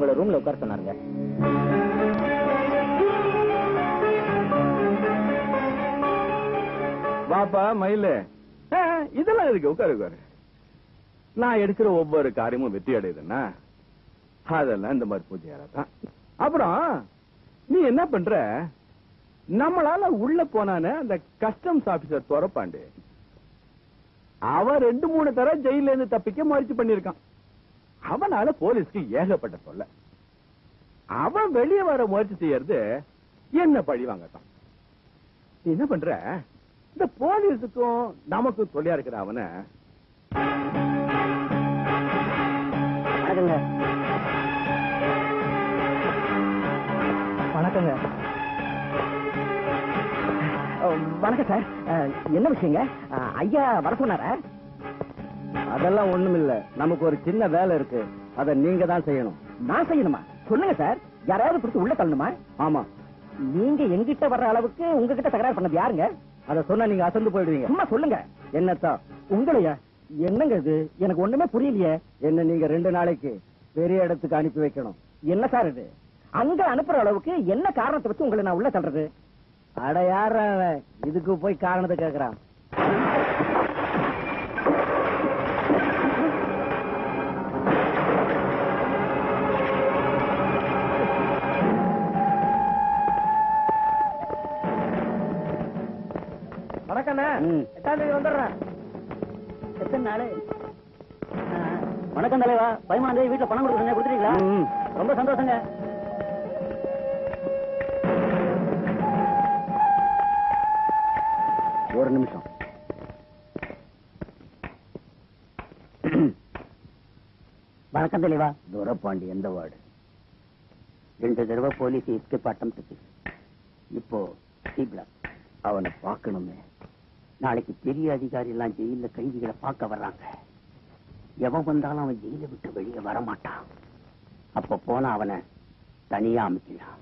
உங்களை ரூம்ல உட்கார சொன்னாருங்க. வாப்பா மயிலு. இதெல்லாம் இருக்கு உட்காரு உட்காரு. நான் எடுக்கிற ஒவ்வொரு காரியமும் வெற்றி அடையுதுன்னா அதெல்லாம் இந்த மாதிரி பூஜையாரா தான் அப்புறம் நீ என்ன பண்ற? நம்மளால உள்ள போனானு அந்த கஸ்டம்ஸ் ஆபீசர் துறப்பாண்டு அவன் ரெண்டு மூணு தர ஜெயில இருந்து தப்பிக்க முயற்சி பண்ணிருக்கான் அவனால போலீஸ்க்கு ஏகப்பட்ட சொல்ல அவன் வெளியே வர முயற்சி செய்யறது என்ன பழி வாங்கத்தான் நீ என்ன பண்ற? இந்த போலீஸுக்கும் நமக்கும் தொல்லையா இருக்கிற அவனை? வணக்கங்க. வணக்கங்க. வணக்கம் சார். என்ன விஷயங்க? ஐயா வர சொன்னாரா? அதெல்லாம் ஒண்ணும் இல்ல நமக்கு ஒரு சின்ன வேலை இருக்கு. அத நீங்க தான் செய்யணும். நான் செய்யணுமா? சொல்லுங்க சார். யாராவது பிடிச்சு உள்ள தள்ளணுமா? ஆமா. நீங்க எங்கிட்ட வர்ற அளவுக்கு உங்ககிட்ட தகராறு பண்ணது யாருங்க? அத சொன்னா நீங்க அசந்து போயிடுவீங்க. சும்மா சொல்லுங்க. என்னத்தான் உங்களையா? என்னங்க இது? எனக்கு ஒண்ணுமே புரியலையே. என்ன நீங்க ரெண்டு நாளைக்கு பெரிய இடத்துக்கு அனுப்பி வைக்கணும். என்ன சார் இது? அங்க அனுப்புற அளவுக்கு என்ன காரணத்தை வச்சு உங்களை நான் உள்ள தள்ளுறது? அட யார இதுக்கு போய் காரணத்தை கேக்குறான். எட்டாம் தேதி வந்துடுறேன் எத்தனை நாள்? வணக்கம் தலைவா. பதிமூணாம் தேதி வீட்டுல பணம் கொடுக்குறீங்க கொடுத்துறீங்களா ரொம்ப சந்தோஷங்க. ஒரு நிமிஷம். வணக்கம் தெளிவா துரப்பாண்டி எந்த வார்டு? ரெண்டு தடவை போலீஸ் எஸ்கேப் அட்டம்ப்ட் இப்போ சி பிளாக். அவனை பார்க்கணுமே. நாளைக்கு பெரிய அதிகாரி எல்லாம் ஜெயில கைதிகளை பார்க்க வர்றாங்க. எவன் வந்தாலும் அவன் ஜெயில விட்டு வெளியே வர மாட்டான் அப்ப போனா அவனை தனியா அமைக்கலாம்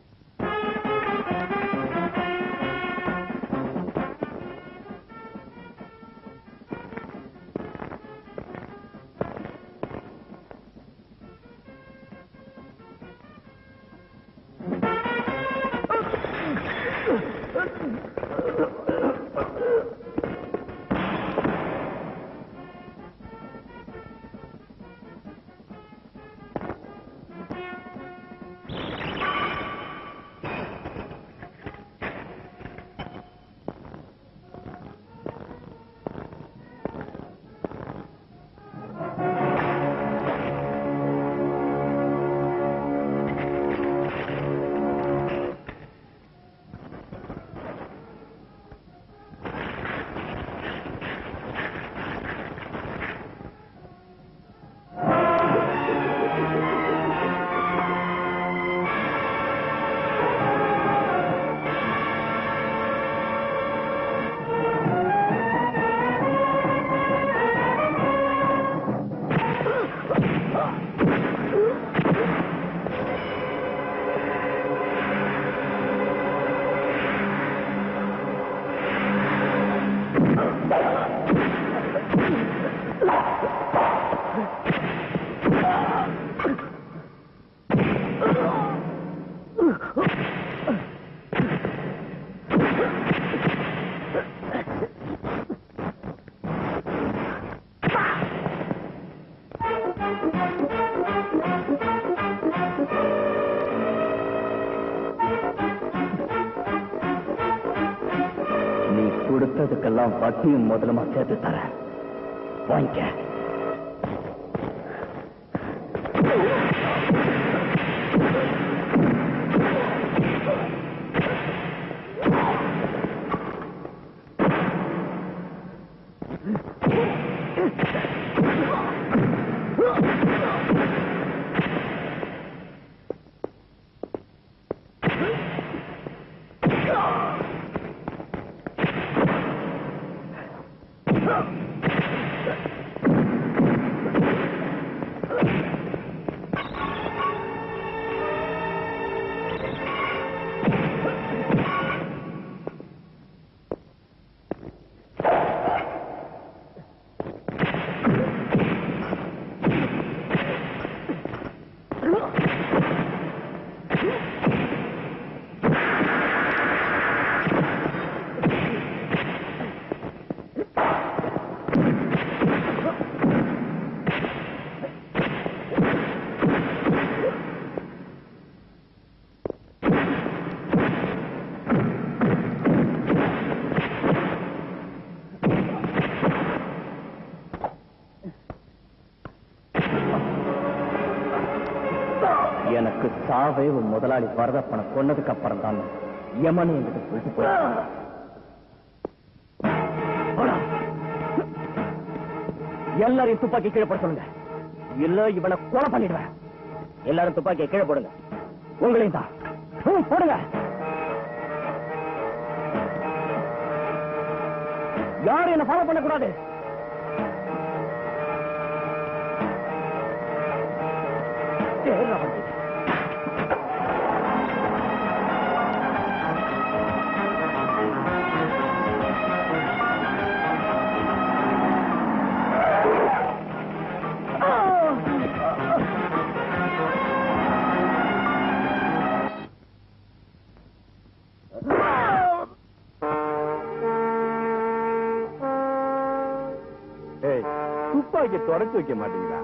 రాజకీయం మొదలు మార్చేపిస్తాను சாவே உன் முதலாளி வரதப்பனை கொன்னதுக்கு அப்புறம் தான் யமன் என்கிட்ட சொல்லிட்டு போய் எல்லாரையும் துப்பாக்கி கீழே போட சொல்லுங்க. இல்ல இவனை கொலை பண்ணிடுவேன். எல்லாரும் துப்பாக்கியை கீழே போடுங்க. உங்களையும் தான். போடுங்க. யாரும் என்ன ஃபாலோ பண்ணக்கூடாது. தொடச்சு வைக்க மாட்டீங்களா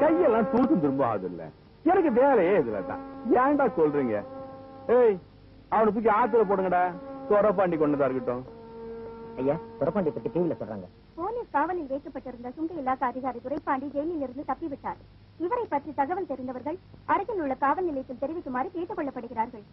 கையெல்லாம் தூத்து திரும்ப ஆகுது இல்ல எனக்கு வேலையே இதுல தான். ஏன்டா சொல்றீங்க? ஏய் அவனை தூக்கி ஆத்துல போடுங்கடா. சொரப்பாண்டி கொண்டதா இருக்கட்டும். ஐயா துரப்பாண்டி பத்தி டிவில சொல்றாங்க. போலீஸ் காவலில் வைக்கப்பட்டிருந்த சுங்க இலாக்கா அதிகாரி துரைப்பாண்டி ஜெயிலில் இருந்து தப்பிவிட்டார். இவரை பற்றி தகவல் தெரிந்தவர்கள் அருகில் உள்ள காவல் நிலையத்தில் தெரிவிக்குமாறு கேட்டுக் கொள்ளப்படுகிறார்கள்.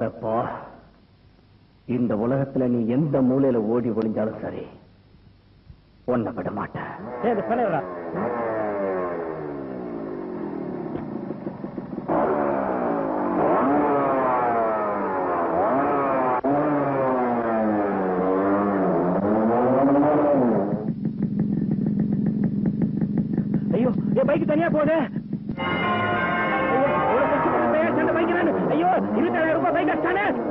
வரதப்பா இந்த உலகத்துல நீ எந்த மூலையில ஓடி ஒளிஞ்சாலும் சரி உன்னை விட மாட்டேன். ஐயோ என் பைக் தனியா போடு இருபத்தாயிரம் ரூபாய்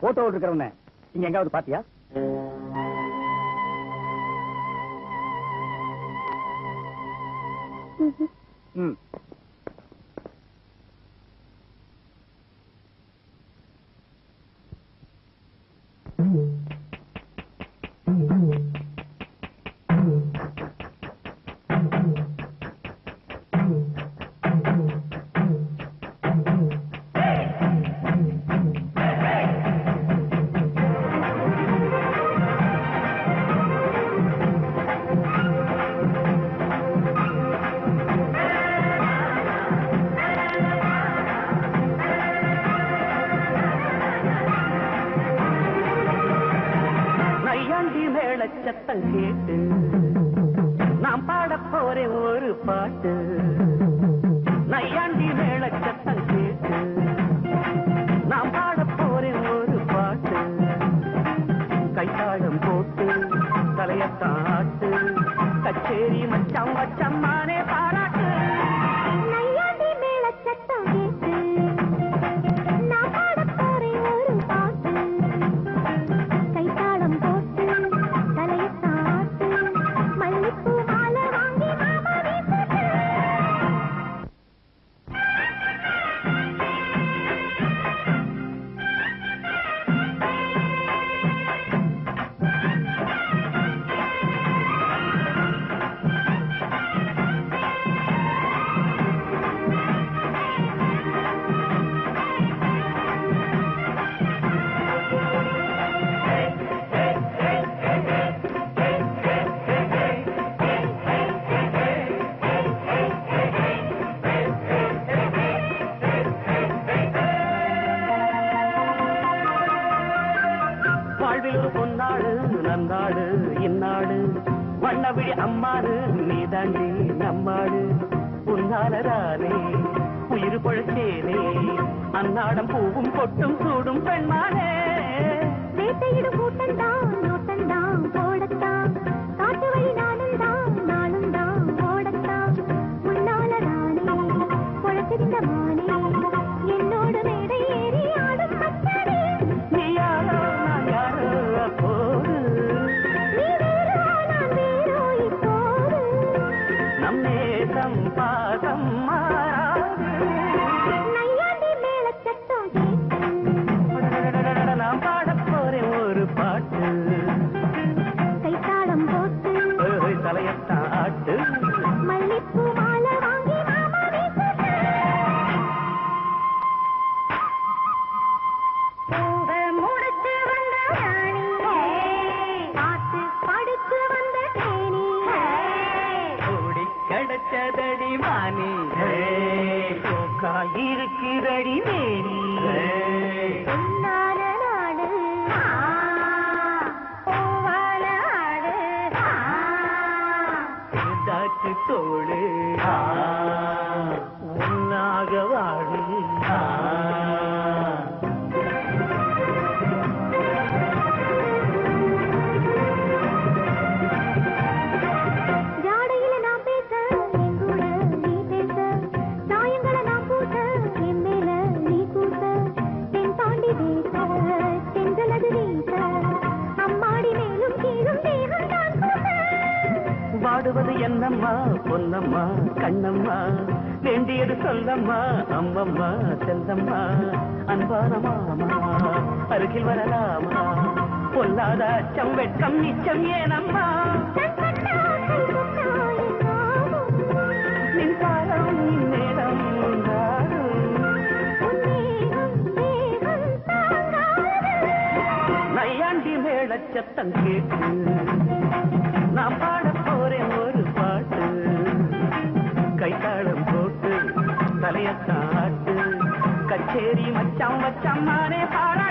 போட்டோ இருக்கிறவன நீங்க எங்காவது பாத்தியா? ம். கிடைச்சதடி போக்கா இருக்கிறடி மேனி. வாடுவது என்னம்மா பொன்னம்மா கண்ணம்மா வேண்டியது சொல்லம்மா அம்மம்மா செல்லம்மா அன்பான மாமா அருகில் வரலாமா? பொல்லாத அச்சம் வெட்கம் நிச்சம் ஏனம்மா? மின்சாரம் நேரம் நையாண்டி மேலச்சத்தம் கேட்டு நான் मारे काट कचेरी मचम मचम मारे पारा।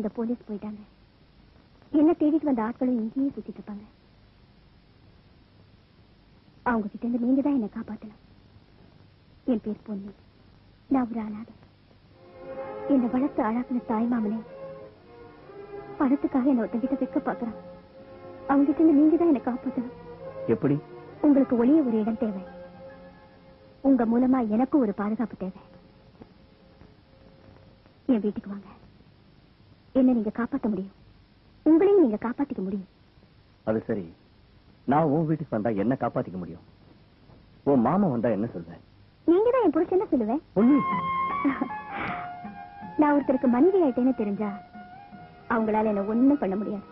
வந்த போலீஸ் போயிட்டாங்க. என்ன தேடிட்டு வந்த ஆட்களும் இங்கேயே சுத்திட்டு இருப்பாங்க. அவங்க கிட்ட இருந்து நீங்க தான் என்ன காப்பாத்தணும். என் பேர் பொன்னி. நான் ஒரு அனாதை. என்ன வளர்த்து அழகுன தாய்மாமனே பணத்துக்காக என்ன ஒருத்தங்கிட்ட விற்க பாக்குறான் அவங்க கிட்ட இருந்து நீங்க தான் என்ன காப்பாத்தணும். எப்படி? உங்களுக்கு ஒளிய ஒரு இடம் தேவை. உங்க மூலமா எனக்கும் ஒரு பாதுகாப்பு தேவை. என் வீட்டுக்கு வாங்க. என்ன நீங்க காப்பாத்த முடியும். உங்களையும் நீங்க காப்பாத்திக்க முடியும். அது சரி. நான் உன் வீட்டுக்கு வந்தா என்ன காப்பாத்திக்க முடியும்? உன் மாமா வந்தா என்ன சொல்வேன் நீங்க தான் என் புருஷன் என்ன சொல்லுவேன் நான் ஒருத்தருக்கு மனைவி ஆயிட்டேன்னு தெரிஞ்சா அவங்களால என்ன ஒண்ணும் பண்ண முடியாது.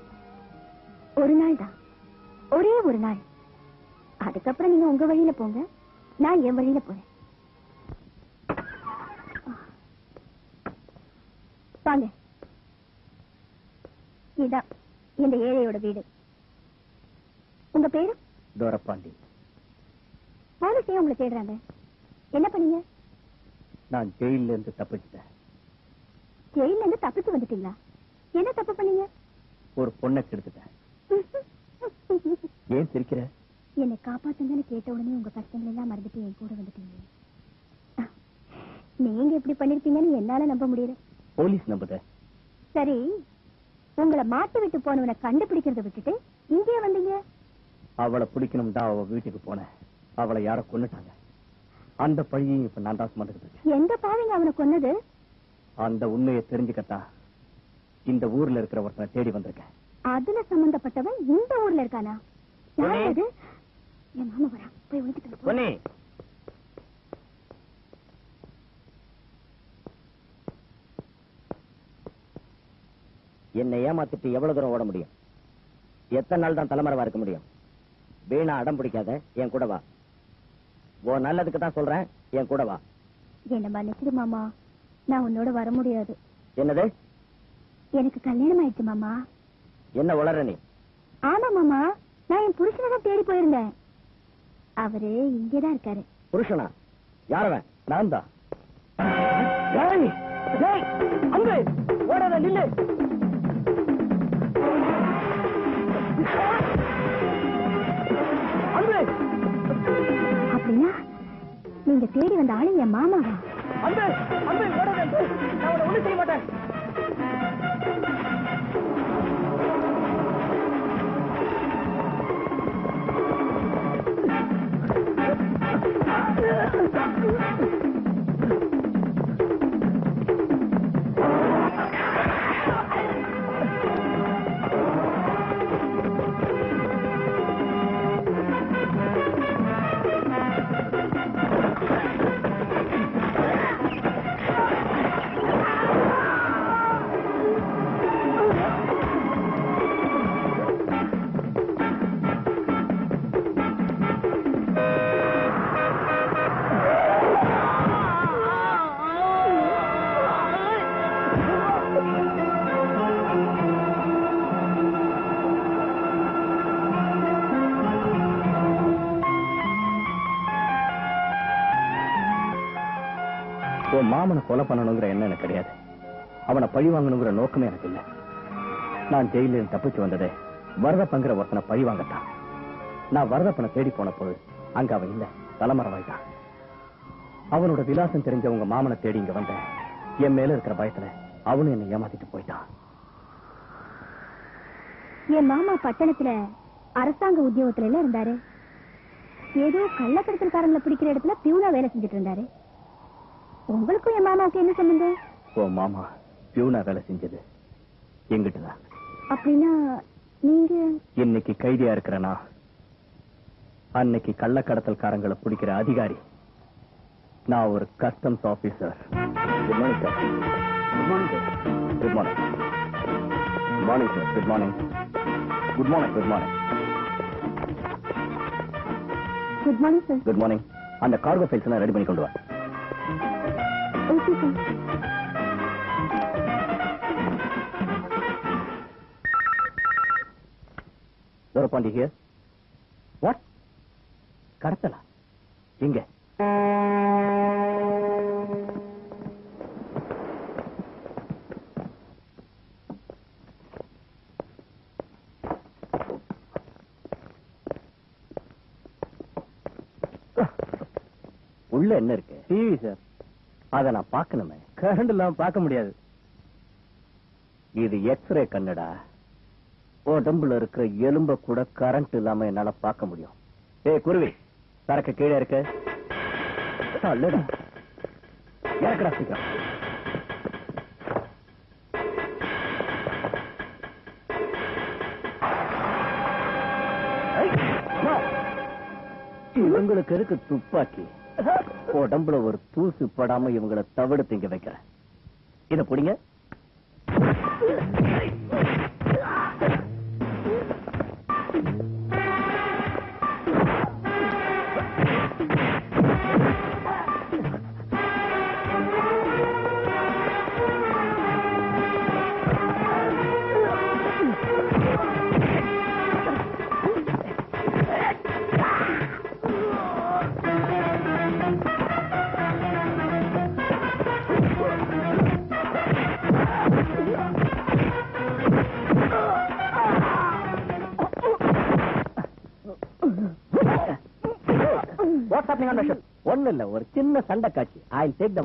ஒரு நாள் தான். ஒரே ஒரு நாள். அதுக்கப்புறம் நீங்க உங்க வழியில போங்க. நான் என் வழியில போறேன். வாங்க. இதான் இந்த ஏழையோட வீடு. உங்க பேரு? தோரப்பாண்டி. போலீஸ் ஏன் உங்களை தேடுறாங்க. என்ன பண்ணீங்க? நான் ஜெயில இருந்து தப்பிச்சிட்டேன். ஜெயில இருந்து தப்பிச்சு வந்துட்டீங்களா? என்ன தப்பு பண்ணீங்க? ஒரு பொண்ணை கெடுத்துட்டேன். ஏன் சிரிக்கிற? என்னை காப்பாத்துங்கன்னு கேட்ட உடனே உங்க கஷ்டங்கள் எல்லாம் மறந்துட்டு என் கூட வந்துட்டீங்க. நீங்க இப்படி பண்ணிருப்பீங்கன்னு என்னால நம்ப முடியல. போலீஸ் நம்புத சரி. உங்களை மாட்டி விட்டு போனவனை கண்டுபிடிக்கிறத விட்டுட்டு இங்கே வந்தீங்க? அவளை பிடிக்கணும் தான் அவ வீட்டுக்கு போனேன் அவளை யாரோ கொன்னுட்டாங்க. அந்த பழியும் இப்ப நான் தான் சுமந்துக்கிட்டு எந்த பாவிங்க அவனை கொன்னது? அந்த உண்மையை தெரிஞ்சுக்கத்தான் இந்த ஊர்ல இருக்கிற ஒருத்தனை தேடி வந்திருக்கேன். அதுல சம்பந்தப்பட்டவன் இந்த ஊர்ல இருக்கானா? யார் என் மாமா வரா. போய் ஒழிச்சுட்டு என்னை ஏமாத்திட்டு எவ்வளவு தூரம் ஓட முடியும்? எத்தனை நாள் தான் தலைமறைவா இருக்க முடியும்? வீணா அடம் பிடிக்காத என் கூட வா. உன் நல்லதுக்கு தான் சொல்றேன் என் கூட வா. என்ன மன்னிச்சிடு மாமா. நான் உன்னோட வர முடியாது. என்னது? எனக்கு கல்யாணம் ஆயிடுச்சு மாமா. என்ன உளற நீ? ஆமா மாமா. நான் என் புருஷனை தான் தேடி போயிருந்தேன். அவரு இங்கேதான் இருக்காரு. புருஷனா? யாரவன்? நான் தான். அங்கு. ஓடாத நில்லு. நீங்க தேடி வந்த ஆளு என் மாமாவா அங்கு நான் உன்னை செய்ய மாட்டேன். உன் ராமனை கொலை பண்ணணுங்கிற எண்ணம் எனக்கு கிடையாது. அவனை பழி வாங்கணுங்கிற நோக்கமே எனக்கு இல்லை. நான் ஜெயில தப்பிச்சு வந்ததே வரதப்பங்கிற ஒருத்தனை பழி வாங்கத்தான். நான் வரதப்பனை தேடி போனப்போ அங்க அவன் இல்ல. தலைமறைவாயிட்டான். அவனோட விலாசம் தெரிஞ்ச உங்க மாமனை தேடி இங்க வந்தேன். என் மேல இருக்கிற பயத்துல அவனும் என்னை ஏமாத்திட்டு போயிட்டான். என் மாமா பட்டணத்துல அரசாங்க உத்தியோகத்துல எல்லாம் இருந்தாரு. ஏதோ கள்ளக்கடத்தல்காரங்களை பிடிக்கிற இடத்துல பியூனா வேலை செஞ்சுட்டு இருந்தாரு. உங்களுக்கும் என் மாமாவுக்கு என்ன சம்பந்தம்? உன் மாமா பியூனா வேலை செஞ்சது. எங்கிட்டுதான். அப்படின்னா நீங்க? இன்னைக்கு கைதியா இருக்கிறனா? அன்னைக்கு கள்ளக்கடத்தல்காரங்களை பிடிக்கிற அதிகாரி. நான் ஒரு customs officer good morning sir good morning sir good morning good morning sir good morning good morning good morning good morning sir good morning அந்த கார்கோ ஃபைல்ஸ் எல்லாம் ரெடி பண்ணி கொண்டு வா. Okay sir Thurapandi here what கடத்தலா? எங்க? உள்ள என்ன இருக்கு? TV sir அதை நான் பார்க்கணுமே. கரண்ட் இல்லாம பார்க்க முடியாது. இது எக்ஸ்ரே கண்ணடா. உடம்புல இருக்கிற எலும்ப கூட கரண்ட் இல்லாம என்னால பார்க்க முடியும். ஏ குருவி சரக்கு கீழே இருக்கு. இறக்கடா சீக்கிரம். இவங்களுக்கு இருக்கு துப்பாக்கி? உடம்புல ஒரு தூசு படாம இவங்களை தவிடு திங்க வைக்கிறேன். இத புடிங்க. ஒரு சின்ன சண்டை காட்சி ஐ டேக் த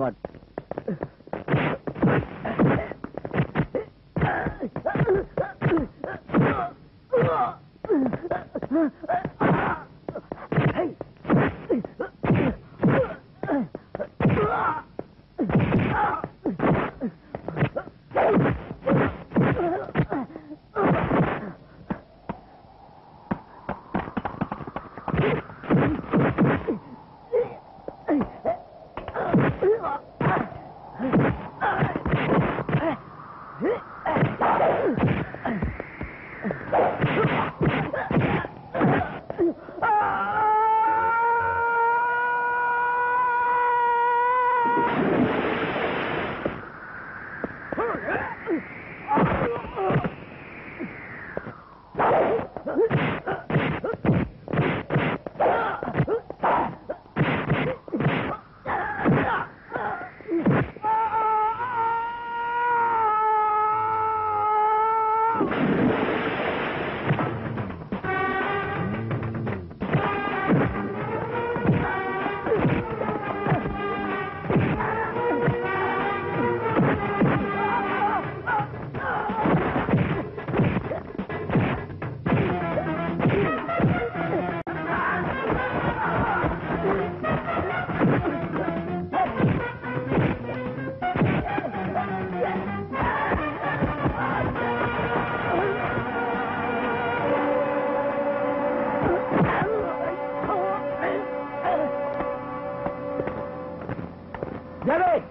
வாட்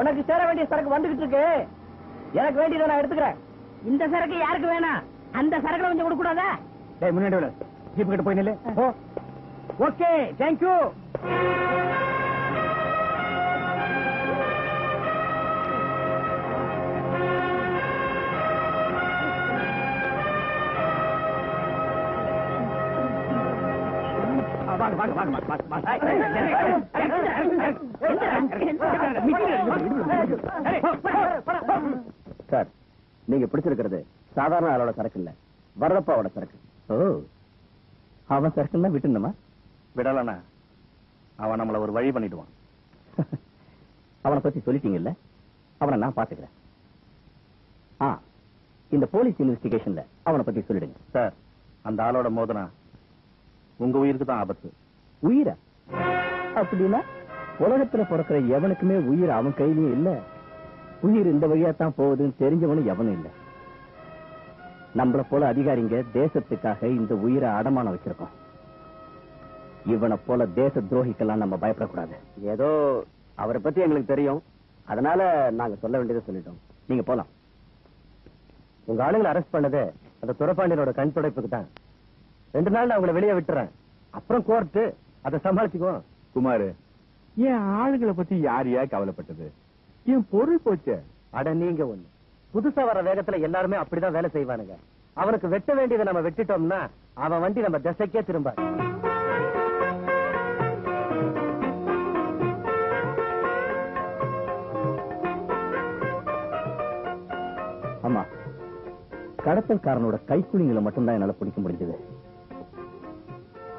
எனக்கு சேர வேண்டிய சரக்கு வந்துகிட்டு இருக்கு எனக்கு வேண்டியதை நான் எடுத்துக்கிறேன் இந்த சரக்கு யாருக்கு வேணாம் அந்த சரக்குல கொஞ்சம் கொடுக்க கூடாதா டேய் முன்னாடி விடு ஜீப் கிட்ட போய் நில்லு ஓ ஓகே தேங்க்யூ வாங்க வாங்க வாங்க வாங்க வாங்க சார் நீங்க பிடிச்சிருக்கிறது சாதாரண ஆளோட சரக்கு இல்ல. வரதப்பாவோட சரக்கு. ஓ அவன் சரக்குன்னா விட்டுணுமா விடலண்ணா. அவன் நம்மள ஒரு வழி பண்ணிடுவான். அவனை பத்தி சொல்லிட்டீங்கல்ல? அவனை நான் பாத்துக்கிறேன் ஆ இந்த போலீஸ் இன்வெஸ்டிகேஷன்ல அவனை பத்தி சொல்லிடுங்க. சார் அந்த ஆளோட மோதனா உங்க உயிருக்கு தான் ஆபத்து. உயிரா? அப்படின்னா? உலகத்துல பிறக்கிற எவனுக்குமே உயிர் அவன் கையிலயும் இல்ல. உயிர் இந்த வழியா தான் போகுதுன்னு தெரிஞ்சவனும் எவனும் இல்ல. நம்மளை போல அதிகாரிங்க தேசத்துக்காக இந்த உயிரை அடமானம் வச்சிருக்கோம். இவனை போல தேச துரோகிக்கெல்லாம் நம்ம பயப்படக்கூடாது. ஏதோ அவரை பத்தி எங்களுக்கு தெரியும். அதனால நாங்க சொல்ல வேண்டியதை சொல்லிட்டோம். நீங்க போலாம். உங்க ஆளுங்களை அரெஸ்ட் பண்ணது அந்த துரப்பாண்டியனோட கண் துடைப்புக்கு தான். ரெண்டு நாள் அவங்களை வெளியே விட்டுறேன். அப்புறம் கோர்ட்டு அதை சமாளிச்சுக்குவோம். குமாரு என் ஆளுகளை பத்தி யார் யா கவலைப்பட்டது? என் பொருள் போச்சே. அட நீங்க ஒண்ணு. புதுசா வர வேகத்துல எல்லாருமே அப்படிதான் வேலை செய்வானுங்க. அவனுக்கு வெட்ட வேண்டியதை நம்ம வெட்டிட்டோம்னா அவன் வண்டி நம்ம திசைக்கே திரும்ப ஆமா. கடத்தல்காரனோட கைக்குலிங்களை மட்டும்தான் என்னால பிடிக்க முடிஞ்சது.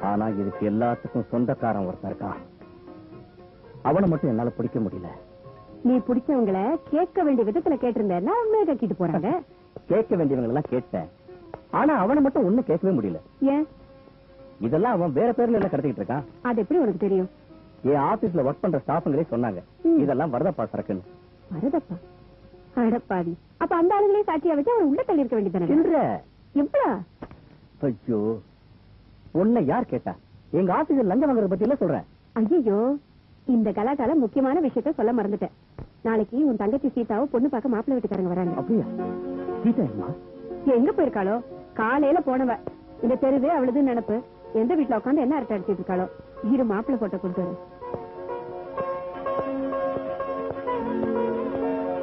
ஆனா இதுக்கு எல்லாத்துக்கும் சொந்தக்காரன் ஒருத்தன் இருக்கான். அவனை மட்டும் என்னால பிடிக்க முடியல. நீ பிடிச்சவங்கள கேட்க வேண்டிய விதத்துல கேட்டிருந்தேன்னா உண்மையை கட்டிட்டு போறாங்க. கேட்க வேண்டியவங்க எல்லாம் கேட்டேன். ஆனா அவனை மட்டும் ஒண்ணும் கேட்கவே முடியல. ஏன்? இதெல்லாம் அவன் வேற பேர்ல எல்லாம் கடத்திட்டு இருக்கான்? அது எப்படி உனக்கு தெரியும்? என் ஆபீஸ்ல ஒர்க் பண்ற ஸ்டாஃபுங்களே சொன்னாங்க. இதெல்லாம் வரதப்பா சரக்குன்னு. வரதப்பா? அடப்பாவி. அப்ப அந்த ஆளுங்களே சாட்சியா வச்சு அவன் உள்ள தள்ளி இருக்க வேண்டியதானே எவ்வளவு ஐயோ. உன்னை யார் கேட்டா? எங்க ஆபீஸ்ல லஞ்சம் வாங்குறத பத்தி எல்லாம் சொல்றேன். ஐயோ இந்த கலாட்டால முக்கியமான விஷயத்த சொல்ல மறந்துட்டேன். நாளைக்கு உன் தங்கச்சி சீதாவை பொண்ணு பார்க்க மாப்பிள்ளை வீட்டுக்காரங்க வராங்க. அப்படியா? சீதா? எங்க போயிருக்காளோ? காலையில போனவ. இந்த தெருவே அவளுது நினைப்பு. எந்த வீட்டுல உட்காந்து என்ன அரட்டை அடிச்சிட்டு இருக்காளோ? இரு மாப்பிள்ளை போட்டோ கொண்டு வர.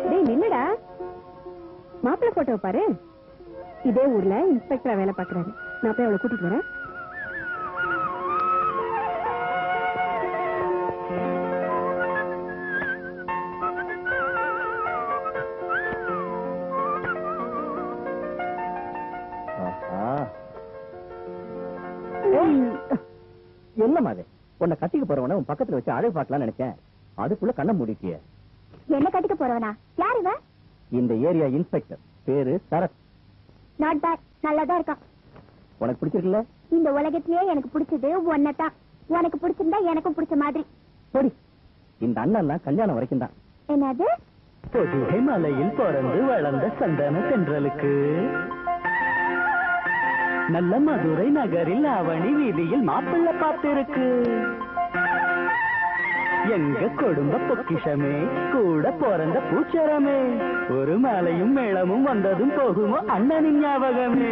டேய் நின்னுடா மாப்பிள்ளை போட்டோ பாரு. இதே ஊர்ல இன்ஸ்பெக்டரா வேலை பாக்குறாரு நான் போய் அவளை கூட்டிட்டு வரேன். போறவன உன் பக்கத்துல வச்சு அழகு பார்க்கலாம்னு நினைச்சேன். அதுக்குள்ள கண்ணை மூடிட்டிய. என்ன கட்டிக்க போறவனா? யார் இவ? இந்த ஏரியா இன்ஸ்பெக்டர். பேரு சரத். நாட் பேட் நல்லாதான் இருக்கான். உனக்கு பிடிச்சிருக்குல்ல? இந்த உலகத்திலேயே எனக்கு பிடிச்சது ஒன்னதான் உனக்கு பிடிச்சிருந்தா எனக்கும் பிடிச்ச மாதிரி. போடி இந்த அண்ணன்லாம் கல்யாணம் வரைக்கும் தான். என்னது? பொதுகை மலையில் பிறந்து வளர்ந்த சந்தன தென்றலுக்கு. நல்ல மதுரை நகரில் அவனி வீதியில் மாப்பிள்ளை பார்த்திருக்கு. எங்க குடும்ப பொக்கிஷமே? கூட பிறந்த பூச்சரமே. ஒரு மேலையும் மேளமும் வந்ததும் போகுமோ அண்ணனின் ஞாபகமே.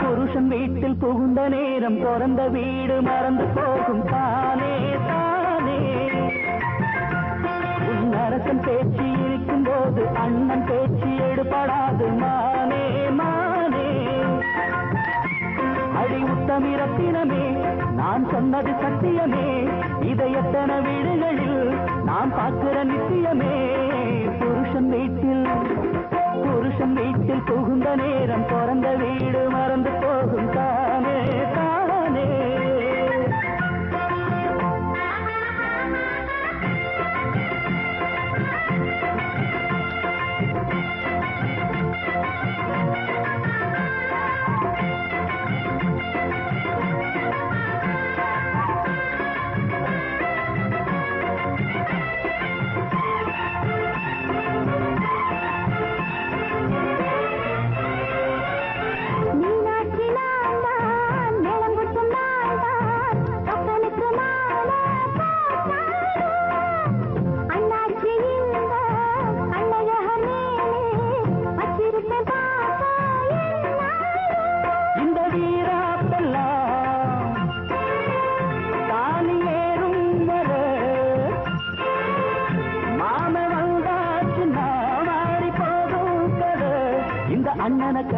புருஷன் வீட்டில் புகுந்த நேரம் பிறந்த வீடு மறந்து போகும் தானே தானே. உன் அரசன் பேச்சு இருக்கும் போது அண்ணன் பேச்சு எடுபடாது மானே. அடி உத்தமி நான் சொன்னது சத்தியமே. இதை எத்தனை வீடுகளில் நான் பார்க்கிற நித்தியமே. புருஷன் வீட்டில் புருஷன் வீட்டில் புகுந்த நேரம் பிறந்த வீடு மறந்து போ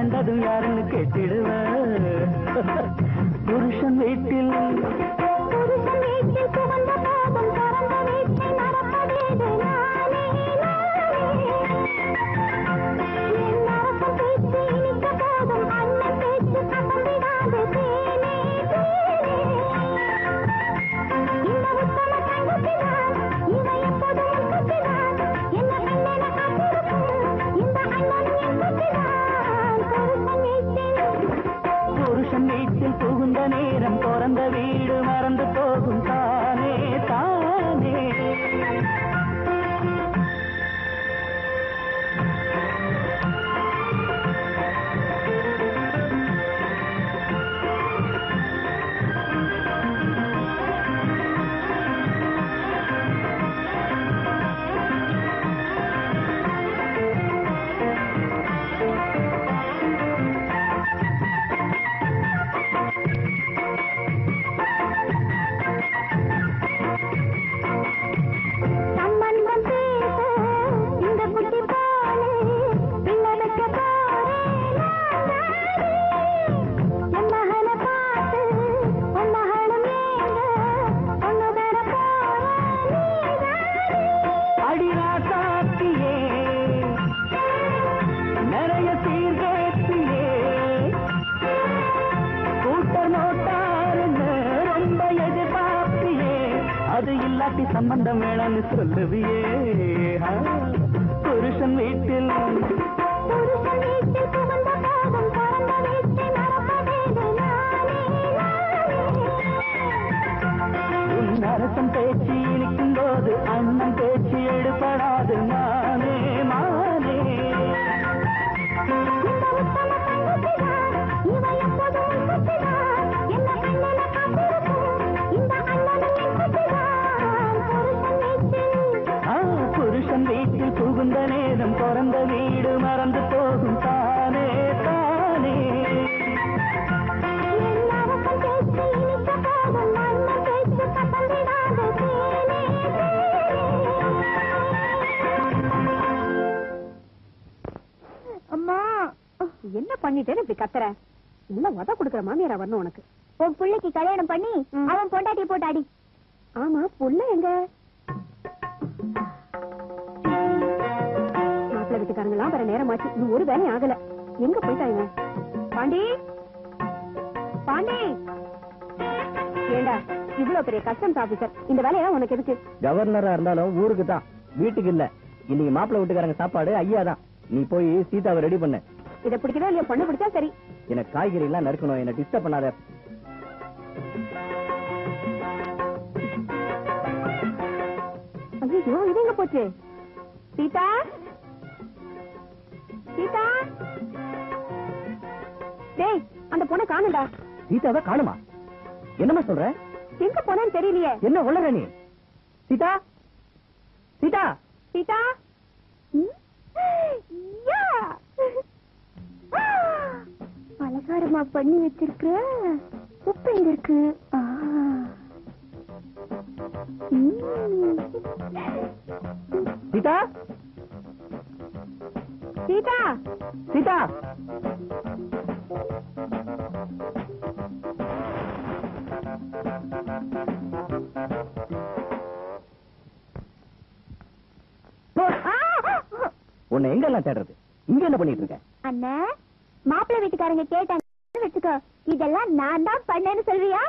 கண்டதும் யாருன்னு கேட்டிடுவ. புருஷன் வீட்டில் வரணும் உனக்கு. உன் பிள்ளைக்கு கல்யாணம் பண்ணி அவன் பொண்டாட்டியை போட்டு அடி ஆமா புள்ள எங்க? மாப்பிள்ளை வீட்டுக்காரங்களாம் வர நேரமாச்சு. இன்னும் ஒரு வேலையும் ஆகல. எங்க போயிட்டாங்க பாண்டி? பாண்டி? ஏண்டா இவ்வளவு பெரிய கஸ்டம்ஸ் ஆபீசர் இந்த வேலையா உனக்கு எதுக்கு? கவர்னரா இருந்தாலும் ஊருக்கு தான். வீட்டுக்கு இல்ல. இன்னைக்கு மாப்பிள்ளை வீட்டுக்காரங்க சாப்பாடு ஐயா தான் நீ போய் சீதாவை ரெடி பண்ணு. இதை பிடிக்கிறதோ இல்லையா பொண்ணு பிடிச்சா சரி. எனக்கு காய்கறி எல்லாம் நறுக்கணும் என்ன டிஸ்டர்ப் பண்ணாத. ஐயோ இது எங்க போச்சு? சீதா? சீதா? டேய் அந்த பொண்ணை காணுடா. சீதாவை காணுமா? என்னம்மா சொல்ற? எங்க போனான்னு தெரியலையே. என்ன உளற நீ? சீதா? சீதா? சீதா? யா! பலகாரமா பண்ணி வச்சிருக்க உப்பு எங்க இருக்கு. சீதா? சீதா? சீதா? உன்னை எங்கெல்லாம் தேடுறது? இங்க என்ன பண்ணிட்டு இருக்க? அண்ணா? மாப்பிள்ளை வீட்டுக்காரங்க கேட்டாங்க வச்சுக்கோ இதெல்லாம் நான் தான் பண்ணேன்னு சொல்றியா?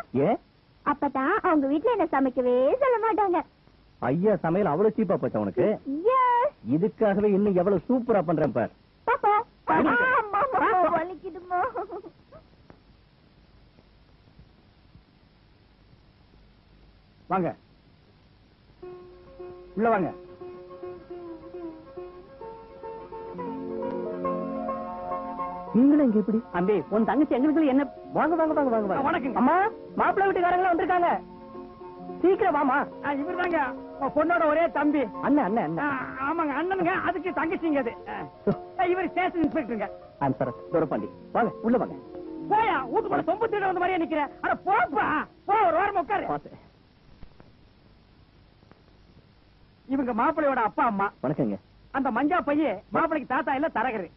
அப்பதான் அவங்க வீட்டுல என்ன சமைக்கவே சொல்ல மாட்டாங்க. ஐயா சமையல் அவ்வளவு சீப்பா போச்சா உனக்கு. இதுக்காகவே இன்னும் எவ்வளவு சூப்பரா பண்றேன் பார். வாங்க. உள்ள வாங்க. நீங்களும் இங்க எப்படி அம்பி உன் தங்கச்சி எங்களுக்கு என்ன வாங்க வாங்க வாங்க வாங்க வணக்கங்க. அம்மா மாப்பிள்ளை வீட்டுக்காரங்க வந்திருக்காங்க. சீக்கிரம் வாமா இவர் தாங்க பொண்ணோட ஒரே தம்பி. அண்ணன் அண்ணன் அண்ணன். ஆமாங்க அண்ணனுங்க. அதுக்கு தங்கச்சிங்க அது. இவர் ஸ்டேஷன் இன்ஸ்பெக்டருங்க ஐம் சரத் துரப்பாண்டி வாங்க உள்ள வாங்க. போயா வீட்டுக்குள்ள சொம்பு திருட வந்த மாதிரியே நிக்கிறேன் அட போப்பா போ. ஒரு வாரம் உட்காரு. இவங்க மாப்பிள்ளையோட அப்பா அம்மா. வணக்கங்க. அந்த மஞ்சா பையன் மாப்பிள்ளைக்கு தாத்தா இல்ல தரகரு.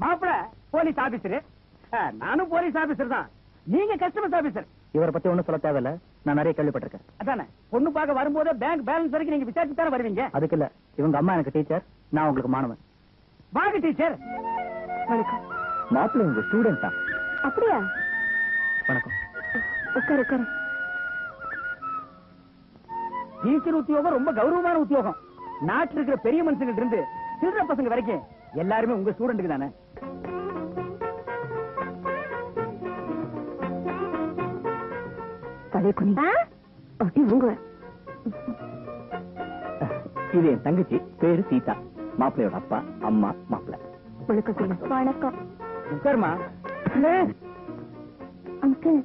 மாப்பிள போலீஸ் ஆபீசர் நானும் போலீஸ் ஆபீசர் தான். நீங்க கஸ்டமர்ஸ் ஆபீசர் இவரை பத்தி ஒண்ணும் சொல்ல தேவையில்ல. நான் நிறைய கேள்விப்பட்டிருக்கேன். அதானே? பொண்ணு பார்க்க வரும்போது பேங்க் பேலன்ஸ் வரைக்கும் நீங்க விசாரிச்சு தானே வருவீங்க? அதுக்கு இல்ல. இவங்க அம்மா எனக்கு டீச்சர் நான் உங்களுக்கு மாணவன். வாங்க டீச்சர் வணக்கம். மாப்பிள்ளை உங்க ஸ்டூடெண்ட் தான். அப்படியா? வணக்கம். உட்காரு உட்காரு. டீச்சர் உத்தியோகம் ரொம்ப கௌரவமான உத்தியோகம். நாட்டுல இருக்கிற பெரிய மனுஷங்க இருந்து சில்லற பசங்க வரைக்கும் எல்லாருமே உங்க ஸ்டூடெண்ட்டுக்கு தானே? தலை குனி அப்படி உங்க இது என் தங்கச்சி. பேரு சீதா. மாப்பிள்ளையோட அப்பா அம்மா மாப்பிள்ளை. வணக்கம் வணக்கம். உட்காருமா. அங்கிள்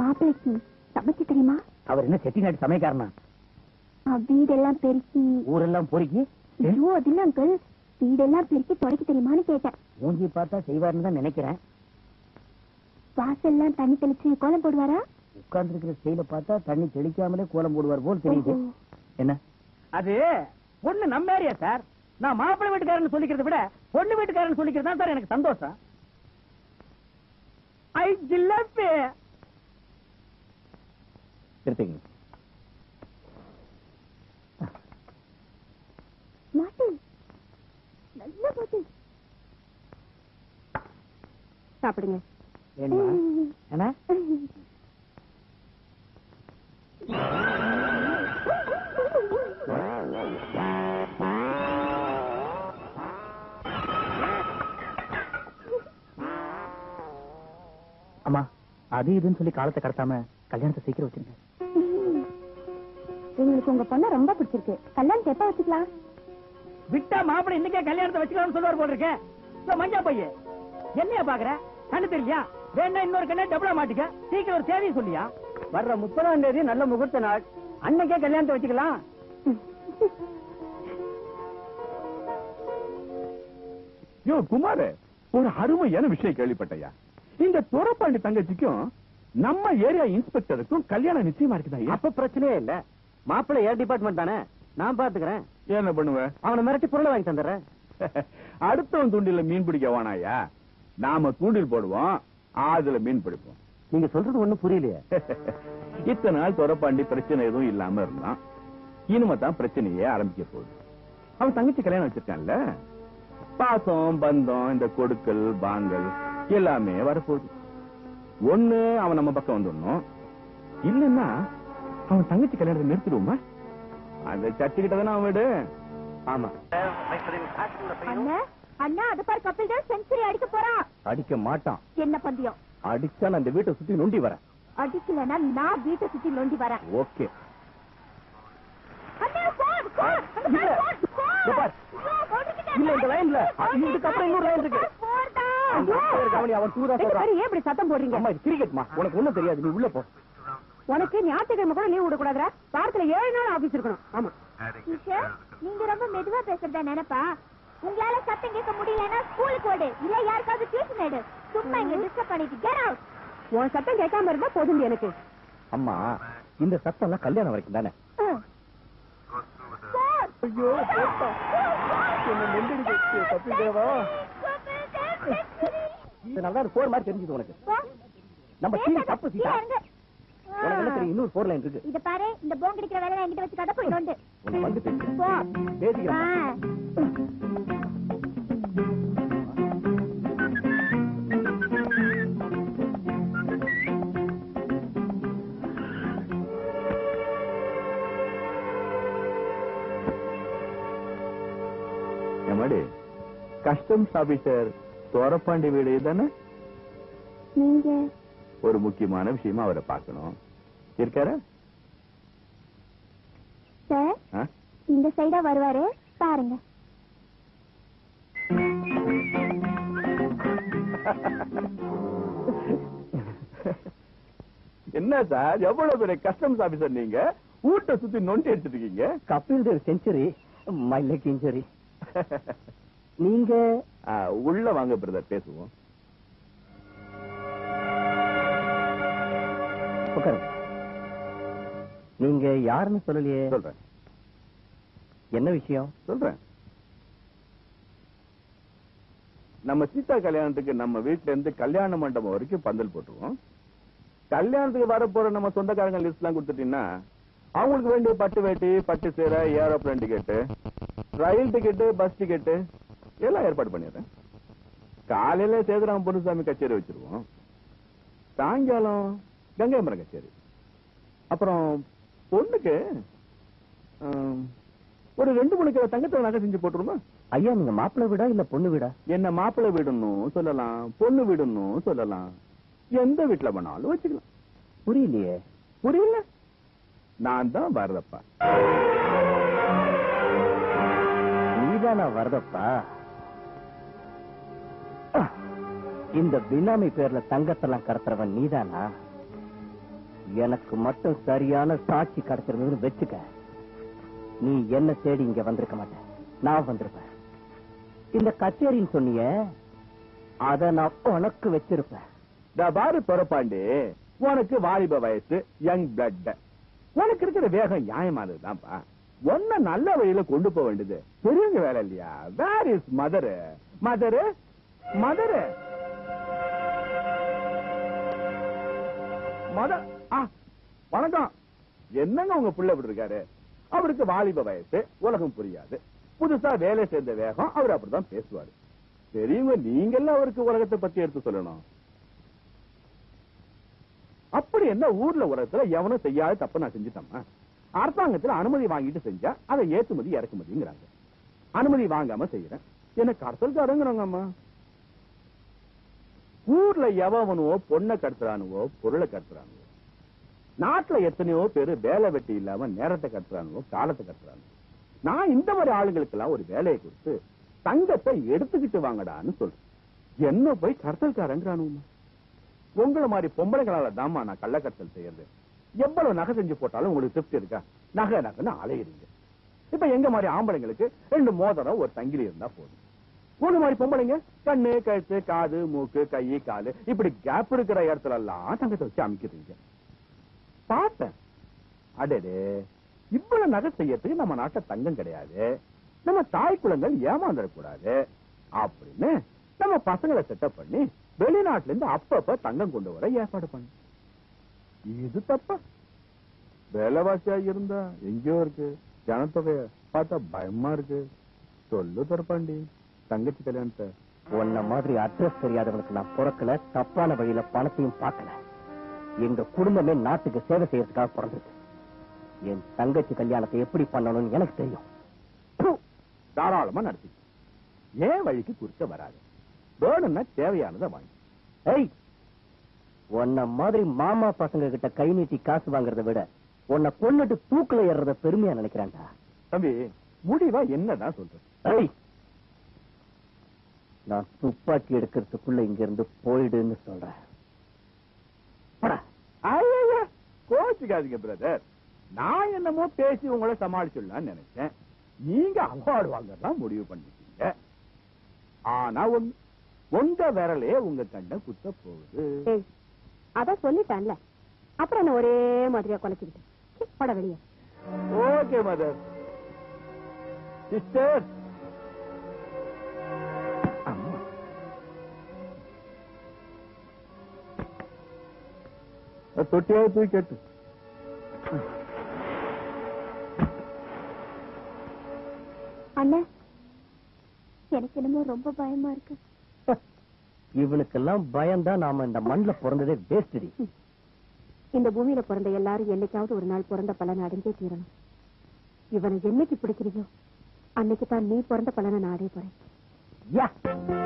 மாப்பிள்ளைக்கு சமைக்க தெரியுமா? அவர் என்ன செட்டிநாடு சமயக்காரனா வீடெல்லாம் பெருக்கி. ஊரெல்லாம் பொறுக்கி? ஐயோ அது இல்ல அங்கிள் வீடெல்லாம் பெருக்கி தொடக்க தெரியுமான்னு கேட்டேன். மூஞ்சி பார்த்தா செய்வாருன்னு தான் நினைக்கிறேன். வாசல்லாம் தண்ணி தெளிச்சு கோலம் போடுவாரா? உட்கார்ந்து இருக்கிற ஸ்டைல பார்த்தா தண்ணி தெளிக்காமலே கோலம் போடுவார் போல் தெரியுது. என்ன? அது பொண்ணு நம்ம ஏரியா சார். நான் மாப்பிள்ளை வீட்டுக்காரன்னு சொல்லிக்கிறத விட பொண்ணு வீட்டுக்காரன்னு சொல்லிக்கிறது தான் சார் எனக்கு சந்தோஷம். ஐ ஜில்லப்பி மாட்டு. நல்ல சாப்பிடுங்க. வேணுமா? என்ன? அம்மா அது இதுன்னு சொல்லி காலத்தை கடத்தாம கல்யாணத்தை சீக்கிரம் வச்சிருங்க. எங்களுக்கு உங்க பொண்ணை ரொம்ப பிடிச்சிருக்கு. கல்யாணத்தை எப்ப வச்சுக்கலாம்? விட்டா மாப்பிள்ளை இன்னைக்கே கல்யாணத்தை வச்சுக்கலாம்னு சொல்லுவார் போல இருக்கேன் இதோ மஞ்சா பைய. என்னைய பாக்குற கண்ணு தெரியலையா வேணா இன்னொரு கண்ணை டபுளா மாட்டிக்க. சீக்கிரம் ஒரு தேதியை சொல்லியா? வர்ற முப்பதாம் தேதி நல்ல முகூர்த்த நாள். அன்னைக்கே கல்யாணத்தை வச்சுக்கலாம். யோ குமார் ஒரு அருமையான விஷயம் கேள்விப்பட்டையா? இந்த துரப்பாண்டி தங்கச்சிக்கும் நம்ம ஏரியா இன்ஸ்பெக்டருக்கும் கல்யாணம் நிச்சயமா இருக்குதா அப்ப பிரச்சனையே இல்ல. மாப்பிள்ளை ஏர் டிபார்ட்மெண்ட் தானே? நான் பாத்துக்கிறேன். என்ன பண்ணுவ? அவனை மிரட்டி பொருளை வாங்கி தந்துடுறேன். அடுத்தவன் தூண்டில மீன் பிடிக்க வேணாயா நாம தூண்டில் போடுவோம் அதுல மீன் பிடிப்போம். நீங்க சொல்றது ஒண்ணும் புரியலையே. இத்தனை நாள் துரப்பாண்டி பிரச்சனை எதுவும் இல்லாம இருந்தான். இனிமே தான் பிரச்சனையே ஆரம்பிக்க போகுது. அவன் தங்கச்சி கல்யாணம் வச்சிருக்கான்ல? பாசம் பந்தம் இந்த கொடுக்கல் பாங்கல் எல்லாமே வரப்போகுது. ஒண்ணு அவன் நம்ம பக்கம் வந்துடணும். இல்லன்னா அவன் தங்கச்சி கல்யாணத்தை நிறுத்திடுவோமா? அந்த சர்ச்சுக்கிட்ட தானே அவன் வீடு. ஆமா. அண்ணா அண்ணா அது பாரு கபில் தான் செஞ்சுரி அடிக்க போறான். அடிக்க மாட்டான். என்ன பந்தயம்? அடிச்சா நான் இந்த வீட்டை சுத்தி நொண்டி வரேன். அடிக்கலன்னா நான் வீட்டை சுத்தி நொண்டி வரேன். ஓகே. இல்ல. இந்த லைன்ல. இதுக்கப்புறம் இன்னொரு லைன் இருக்கு. அந்த பேர் கவனி, அவன் தூரா சொல்றான். ஏன் இப்படி சத்தம் போடுறீங்க? அம்மா இது கிரிக்கெட்மா உனக்கு ஒண்ணும் தெரியாது. நீ உள்ள போ. உனக்கு ஞாயிற்றுக்கிழமை கூட லீவ் விடக்கூடாதுரா வாரத்துல ஏழு நாள் ஆபீஸ் இருக்கணும். ஆமா. நீங்க ரொம்ப மெதுவா பேசுறதா நினைப்பா? உங்களால சத்தம் கேட்க முடியலன்னா ஸ்கூலுக்கு ஓடு. இல்ல யாருக்காவது டியூஷன் எடு. சும்மா இங்க டிஸ்டர்ப் பண்ணிட்டு கெட் அவுட் உன் சத்தம் கேட்காம இருந்தா போதும் எனக்கு. அம்மா இந்த சத்தம் எல்லாம் கல்யாணம் வரைக்கும் தானே? ஐயோ நல்லா போர் மாதிரி தெரிஞ்சது உனக்கு. நம்ம டீம் தப்பு சீதா. உனக்கு என்ன தெரியும்? இன்னொரு போர் லைன் இருக்கு. இத பாரு இந்த போன் கிடைக்கிற வேலை என்கிட்ட வச்சு கதை போய் நோண்டு வந்து. கஸ்டம்ஸ் ஆபீசர் துரப்பாண்டி வீடு தானே நீங்க ஒரு முக்கியமான விஷயமா அவரை பார்க்கணும். இருக்காரா? சார்? இந்த சைடா வருவாரு? பாருங்க. என்ன சார் எவ்வளவு பெரிய கஸ்டம்ஸ் ஆபீசர் நீங்க? ஊட்ட சுத்தி நொண்டி எடுத்துட்டு இருக்கீங்க. Kapil Dev century my leg injury நீங்க உள்ள வாங்க பிரதர் பேசுவோம். உட்காருங்க. நீங்க யாருன்னு சொல்லலையே. சொல்றேன். என்ன விஷயம்? சொல்றேன். நம்ம சீதா கல்யாணத்துக்கு நம்ம வீட்ல இருந்து கல்யாண மண்டபம் வரைக்கும் பந்தல் போட்டுருவோம். கல்யாணத்துக்கு வரப்போற நம்ம சொந்தக்காரங்க லிஸ்ட் எல்லாம் கொடுத்துட்டீங்கன்னா அவங்களுக்கு வேண்டிய பட்டு வேட்டி பட்டு சேரை aeroplane ticket rail ticket bus ticket எல்லாம் ஏற்பாடு பண்ணிடுறேன். காலையில சேதுராம பொன்னுசாமி கச்சேரி வச்சிருவோம். சாயங்காலம் கங்கை மரம் கச்சேரி. அப்புறம் பொண்ணுக்கு ஒரு ரெண்டு மூணு கிலோ தங்கத்தை நகை செஞ்சு போட்டுருமா ஐயா நீங்க மாப்பிள்ளை வீடா இல்ல பொண்ணு வீடா? என்ன மாப்பிள்ளை வீடுன்னும் சொல்லலாம் பொண்ணு வீடுன்னும் சொல்லலாம். எந்த வீட்டுல வேணாலும் வச்சுக்கலாம். புரியலையே. புரியல? நான் தான் வரதப்பா. நீதானா வரதப்பா? இந்த பினாமி பேர்ல தங்கத்தெல்லாம் கடத்துறவன் நீதானா? எனக்கு மட்டும் சரியான சாட்சி கிடைச்சிருந்ததுன்னு வச்சுக்க. நீ என்ன தேடி இங்க வந்திருக்க மாட்ட. நான் வந்திருப்பேன். இந்த கச்சேரின்னு சொன்னிய அத நான் உனக்கு வச்சிருப்பேன். இந்த பாரு பிறப்பாண்டி. உனக்கு வாலிப வயசு யங் பிளட் உனக்கு இருக்கிற வேகம் நியாயமானதுதான்ப்பா ஒன்ன நல்ல வழியில கொண்டு போக வேண்டியது பெரியவங்க வேலை இல்லையா? Where is mother mother mother. Mother ஆ வணக்கம். என்னங்க உங்க பிள்ளை இப்படி இருக்காரு? அவருக்கு வாலிப வயசு உலகம் புரியாது. புதுசா வேலை சேர்ந்த வேகம் அவர் அப்படிதான் பேசுவாரு. பெரியவங்க நீங்கெல்லாம் அவருக்கு உலகத்தை பத்தி எடுத்து சொல்லணும். அப்படி என்ன ஊர்ல உலகத்துல எவனும் செய்யாத தப்பு நான் செஞ்சுட்டோமா அரசாங்கத்துல அனுமதி வாங்கிட்டு செஞ்சா அதை ஏற்றுமதி இறக்குமதிங்கிறாங்க. அனுமதி வாங்காம செய்யறேன் எனக்கு அரசல்காரங்கிறாங்க அம்மா ஊர்ல எவனுவோ பொண்ணை கடத்துறானுவோ பொருளை கடத்துறானுவோ நாட்டுல எத்தனையோ பேரு வேலை வெட்டி இல்லாம நேரத்தை கட்டுறானுவோ காலத்தை கட்டுறானுவோ. நான் இந்த மாதிரி ஆளுங்களுக்கு எல்லாம் ஒரு வேலையை கொடுத்து தங்கத்தை எடுத்துக்கிட்டு வாங்கடான்னு சொல்றேன். என்ன போய் கடத்தல்காரங்கிறானுமா உங்களை மாதிரி பொம்பளைகளால தாமா நான் கள்ளக்கடத்தல் செய்யறது. எவ்வளவு நகை செஞ்சு போட்டாலும் உங்களுக்கு திருப்தி இருக்கா? நகை நகைன்னு அலையிறீங்க. இப்ப எங்க மாதிரி ஆம்பளைங்களுக்கு ரெண்டு மோதிரம் ஒரு தங்கிலி இருந்தா போதும். மூணு மாதிரி பொம்பளைங்க. கண்ணு கழுத்து காது மூக்கு கை காலு. இப்படி கேப் இருக்கிற இடத்துல எல்லாம் தங்கத்தை வச்சு அமைக்கிறீங்க. பார்த்தேன். அடடே. இவ்வளவு நகை செய்யறதுக்கு நம்ம நாட்டுல தங்கம் கிடையாது. நம்ம தாய் குளங்கள் ஏமாந்துடக்கூடாது. அப்படின்னு நம்ம பசங்களை செட்டப் பண்ணி வெளிநாட்டுல இருந்து அப்பப்ப தங்கம் கொண்டு வர ஏற்பாடு பண்ணு இது தப்பா? வேலைவாசியா இருந்தா எங்கேயோ இருக்கு. ஜனத்தொகைய பார்த்தா பயமா இருக்கு. சொல்லு தரப்பாண்டி தங்கச்சி கல்யாணத்தை உன்ன மாதிரி அட்ரஸ் தெரியாதவனுக்கு நான் பிறக்கல தப்பான வழியில பணத்தையும் பார்க்கல. எங்க குடும்பமே நாட்டுக்கு சேவை செய்யறதுக்காக பிறந்தது. என் தங்கச்சி கல்யாணத்தை எப்படி பண்ணணும்னு எனக்கு தெரியும். தாராளமா நடத்தி. ஏன் வழிக்கு குறுக்க வராது? வேணும்னா தேவையானதை வாங்கி. ஏய்! உன்ன மாதிரி மாமா பசங்க கிட்ட கை நீட்டி காசு வாங்குறத விட உன்னை கொன்னுட்டு தூக்குல ஏறுறத பெருமையா நினைக்கிறான்டா. தம்பி முடிவா என்னதான் சொல்றது? ஏய்! நான் துப்பாக்கி எடுக்கிறதுக்குள்ள இங்க இருந்து போயிடுன்னு சொல்றேன். கோச்சுக்காதீங்க பிரதர் நான் என்னமோ பேசி உங்களை சமாளிச்சிடலாம்னு நினைச்சேன். நீங்க அவார்டு வாங்கலாம் முடிவு பண்ணிட்டீங்க. ஆனா ஒண்ணு உங்க விரலே உங்க கண்ணை குத்த போகுது. அதான் சொல்லிட்டான்ல. அப்புறம் என்ன ஒரே மாதிரியா குலைச்சுக்கிட்டு? சீ, போடா வெளியே. ஓகே மதர் சிஸ்டர் தொட்டியாவது தூக்கி கட்டு. அண்ணன் எனக்கு என்னமோ ரொம்ப பயமா இருக்கு. இவனுக்கெல்லாம் பயம்தான் நாம இந்த மண்ணுல பிறந்ததே வேஸ்டடி இந்த பூமியில பிறந்த எல்லாரும் என்னைக்காவது ஒரு நாள் பிறந்த பலனை அடைஞ்சே தீரணும். இவனை என்னைக்கு பிடிக்கிறியோ அன்னைக்கு தான் நீ பிறந்த பலனை நான் அடைய போறேன். Yeah!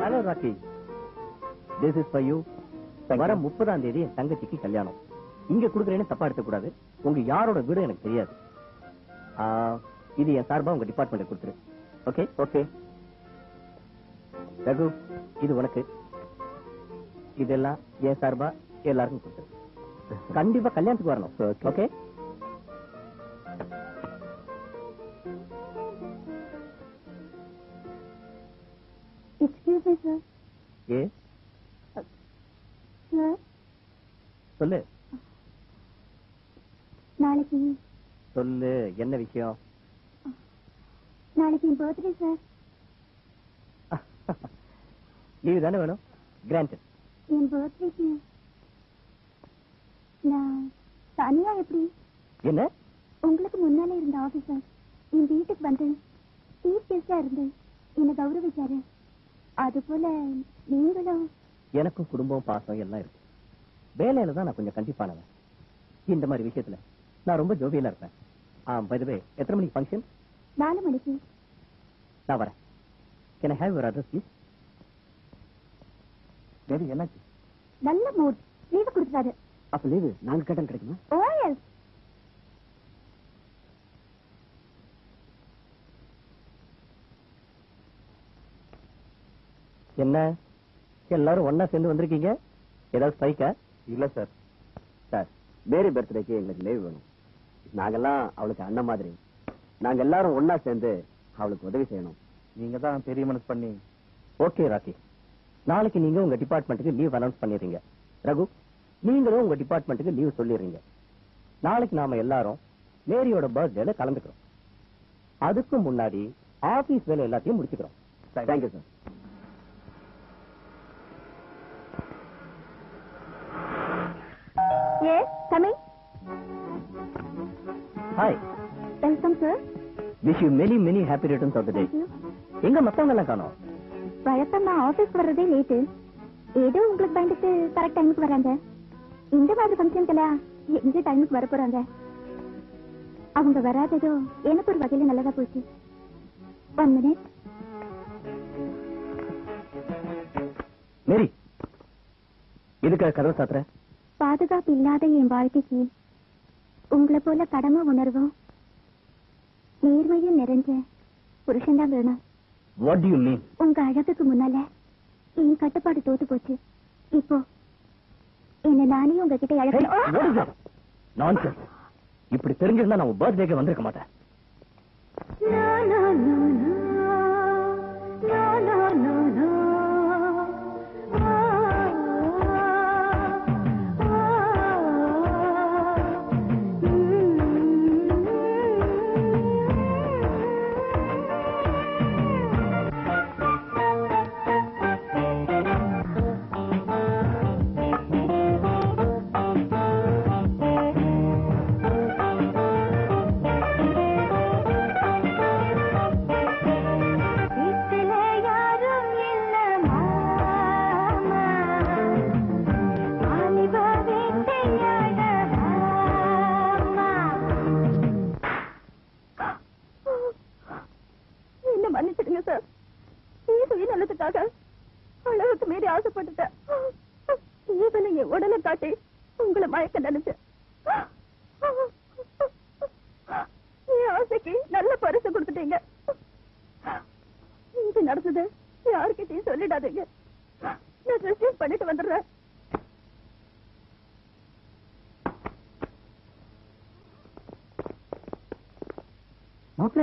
Hello Rocky this is for you வர முப்பதாம் தேதி என் தங்கச்சிக்கு கல்யாணம். இங்க குடுக்கறேன்னு தப்பா எடுக்க கூடாது உங்க யாரோட வீடு எனக்கு தெரியாது. ஆ, இது என் சார்பா உங்க டிபார்ட்மெண்ட் கொடுத்துரு. ஓகே ஓகே ரகு இது உனக்கு. இதெல்லாம் என் சார்பா எல்லாருக்கும் கொடுத்துரு. கண்டிப்பா கல்யாணத்துக்கு வரணும். ஓகே எக்ஸ்கியூஸ் மீ சார் ஏ சார் சொல்லு. சொல்லு என்ன விஷயம்? நாளைக்கு என் பர்த்டே சார் லீவு தானே வேணும்? கிராண்டட் என் பர்த்டேக்கு நான் தனியா எப்படி? என்ன? உங்களுக்கு முன்னாலே இருந்த ஆபீசர் என் வீட்டுக்கு வந்து சீஃப் கெஸ்டா இருந்து என்னை கௌரவிச்சாரு. அது போல நீங்களும். எனக்கும் குடும்பம் பாசம் எல்லாம் இருக்கு. வேலையில தான் நான் கொஞ்சம் கண்டிப்பானவன். இந்த மாதிரி விஷயத்துல நான் ரொம்ப ஜோவியலா இருப்பேன். ஆ பை எத்தனை மணிக்கு ஃபங்க்ஷன் நாலு மணிக்கு. நான் வரேன். Can I have your address please Devi என்னாச்சு? நல்ல மூட் லீவு கொடுத்தாரு அப்ப லீவு நாங்க கேட்டால் கிடைக்குமா? ஓஎஸ் என்ன? எல்லாரும் ஒண்ணா சேர்ந்து வந்திருக்கீங்க? ஏதாவது ஸ்ட்ரைக்கா இல்ல சார் சார் மேரி பர்த்டேக்கு எங்களுக்கு லீவ் வேணும். நாங்கெல்லாம் அவளுக்கு அண்ணன் மாதிரி. நாங்க எல்லாரும் ஒண்ணா சேர்ந்து அவளுக்கு உதவி செய்யணும். நீங்க தான் பெரிய மனசு பண்ணி. Okay Rocky. நாளைக்கு நீங்க உங்க டிபார்ட்மெண்ட்டுக்கு லீவ் அனௌன்ஸ் பண்ணிடுறீங்க. ரகு நீங்களும் உங்க டிபார்ட்மெண்ட்டுக்கு லீவ் சொல்லிடுறீங்க. நாளைக்கு நாம எல்லாரும் மேரியோட பர்த்டேல கலந்துக்கிறோம். அதுக்கு முன்னாடி ஆபீஸ் வேலை எல்லாத்தையும் முடிச்சுக்கிறோம். Thank you sir wish you many many happy returns of the day எங்க மத்தவங்க எல்லாம் காணோம்? வழக்கமா ஆபீஸ் வர்றதே லேட்டு ஏதோ உங்களுக்கு பயந்துட்டு கரெக்ட் டைமுக்கு வராங்க. இந்த மாதிரி ஃபங்க்ஷனுக்கெல்லாம் எங்க டைமுக்கு வர போறாங்க அவங்க வராததோ எனக்கு ஒரு வகையில நல்லதா போச்சு. ஒன் மினிட் மேரி இதுக்காக கதவை சாத்துற? பாதுகாப்பு இல்லாத என் வாழ்க்கைக்கு உங்களை போல கடமை உணர்வும். நேர்மையும் நிறைஞ்ச புருஷன் தான் வேணும் வாட் யூ மீன் உங்க அழகுக்கு முன்னால என் கட்டுப்பாடு தோத்து போச்சு. இப்போ என்ன நானே உங்ககிட்ட அழகு நான்சென்ஸ் இப்படி தெரிஞ்சிருந்தா நான் பர்த்டேக்கு வந்திருக்க மாட்டேன். No, no, no, no. No, no, no, no. சுயநலத்துக்காக அளவுக்கு மீறி ஆசைப்பட்டுட்டேன். ஈவனை என் உடலை காட்டி உங்களை மயக்க நினைச்சேன். என் ஆசைக்கு நல்ல பரிசு கொடுத்துட்டீங்க. இது நடந்தது யாருக்கிட்டையும் சொல்லிடாதீங்க. நான் ரிசீவ் பண்ணிட்டு வந்துடுறேன். மாப்பிள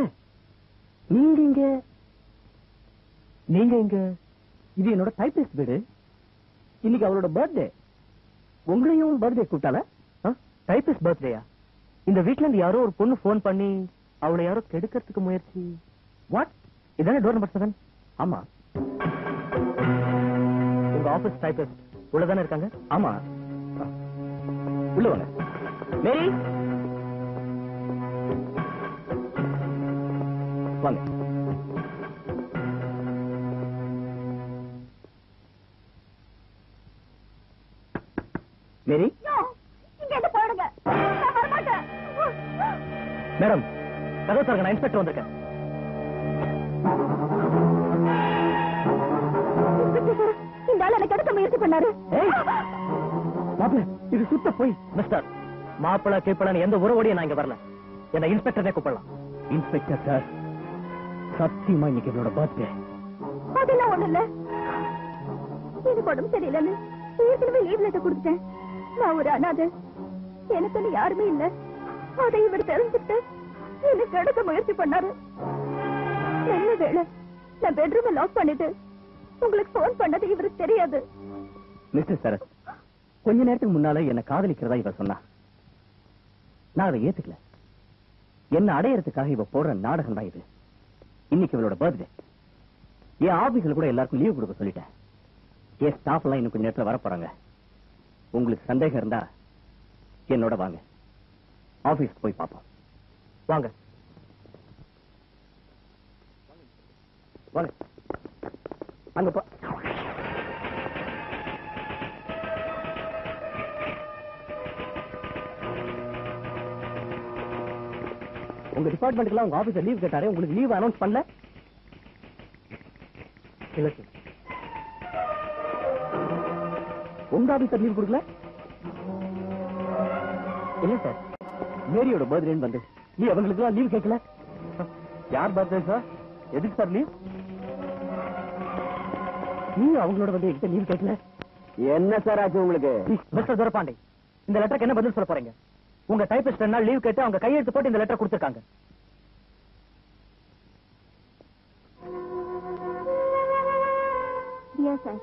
நீங்க இங்க நீங்க இங்க? இது என்னோட டைப்பிஸ்ட் வீடு. இன்னைக்கு அவளோட பர்த்டே உங்களையும் பர்த்டே கூப்பிட்டால டைப்பிஸ்ட் பர்த்டேயா இந்த வீட்ல இருந்து யாரோ ஒரு பொண்ணு போன் பண்ணி அவளை யாரோ கெடுக்கிறதுக்கு முயற்சி. வாட் இதானே டோர் நம்பர் செவன் ஆமா. உங்க ஆபீஸ் டைப்பிஸ்ட் உள்ளதானே இருக்காங்க? ஆமா. உள்ள வாங்க. மேரி வாங்க. கதவு திறங்க நான் இன்ஸ்பெக்டர் வந்திருக்கேன் இந்த ஆள் எனக்கு எடுக்க முயற்சி பண்ணாரு. ஏய்! மாப்பிள இது சுத்த போய் மிஸ்டர். மாப்பிள கீப்பிளன்னு எந்த உறவோடையும் நான் இங்க வரல. என்ன இன்ஸ்பெக்டரே கூப்பிடலாம். இன்ஸ்பெக்டர் சார் சத்தியமா இன்னைக்கு என்னோட பர்த்டே. அதெல்லாம் ஒண்ணு இல்ல. எனக்கு உடம்பு சரியில்லைன்னு ஏற்கனவே லீவ் லெட்டர் கொடுத்துட்டேன். நான் ஒரு அனாதை. எனக்குன்னு யாருமே இல்ல. அதை இவர் தெரிஞ்சுட்டு எனக்கு எடுக்க முயற்சி பண்ணாரு. என்ன வேலை? நான் பெட்ரூம் லாக் பண்ணிட்டு உங்களுக்கு போன் பண்ணது இவருக்கு தெரியாது. மிஸ்டர் சரத் கொஞ்ச நேரத்துக்கு முன்னால என்ன காதலிக்கிறதா இவ சொன்னா? நான் அதை ஏத்துக்கல. என்ன அடையறதுக்காக இவ போடுற நாடகம் தான் இது. இன்னைக்கு இவளோட பர்த்டே என் ஆபீஸ்ல கூட எல்லாருக்கும் லீவ் கொடுக்க சொல்லிட்டேன். என் ஸ்டாஃப் எல்லாம் இன்னும் கொஞ்ச நேரத்துல வர போறாங்க. உங்களுக்கு சந்தேகம் இருந்தா என்னோட வாங்க. ஆபீஸ்க்கு போய் பார்ப்போம். வாங்க. வாங்க. அங்க போ. உங்க டிபார்ட்மெண்ட்க்குலாம் உங்க ஆபீஸ்ல லீவ் கேட்டாரே உங்களுக்கு லீவ் அனௌன்ஸ் பண்ணல? இல்ல சார் உங்க ஆபீசர் லீவ் கொடுக்கல? இல்ல சார் மேரியோட பர்த்டேன்னு வந்து நீ அவங்களுக்குலாம் லீவ் கேட்கல? யார் பர்த்டே சார் எதுக்கு சார் லீவ் நீ அவங்களோட வந்து என்கிட்ட லீவ் கேட்கல? என்ன சார் ஆச்சு உங்களுக்கு? மிஸ்டர் துரப்பாண்டி இந்த லெட்டருக்கு என்ன பதில் சொல்ல போறீங்க? உங்க டைபிஸ்ட் நாள் லீவ் கேட்டு அவங்க கையெழுத்து போட்டு இந்த லெட்டர் கொடுத்திருக்காங்க. Dear sir,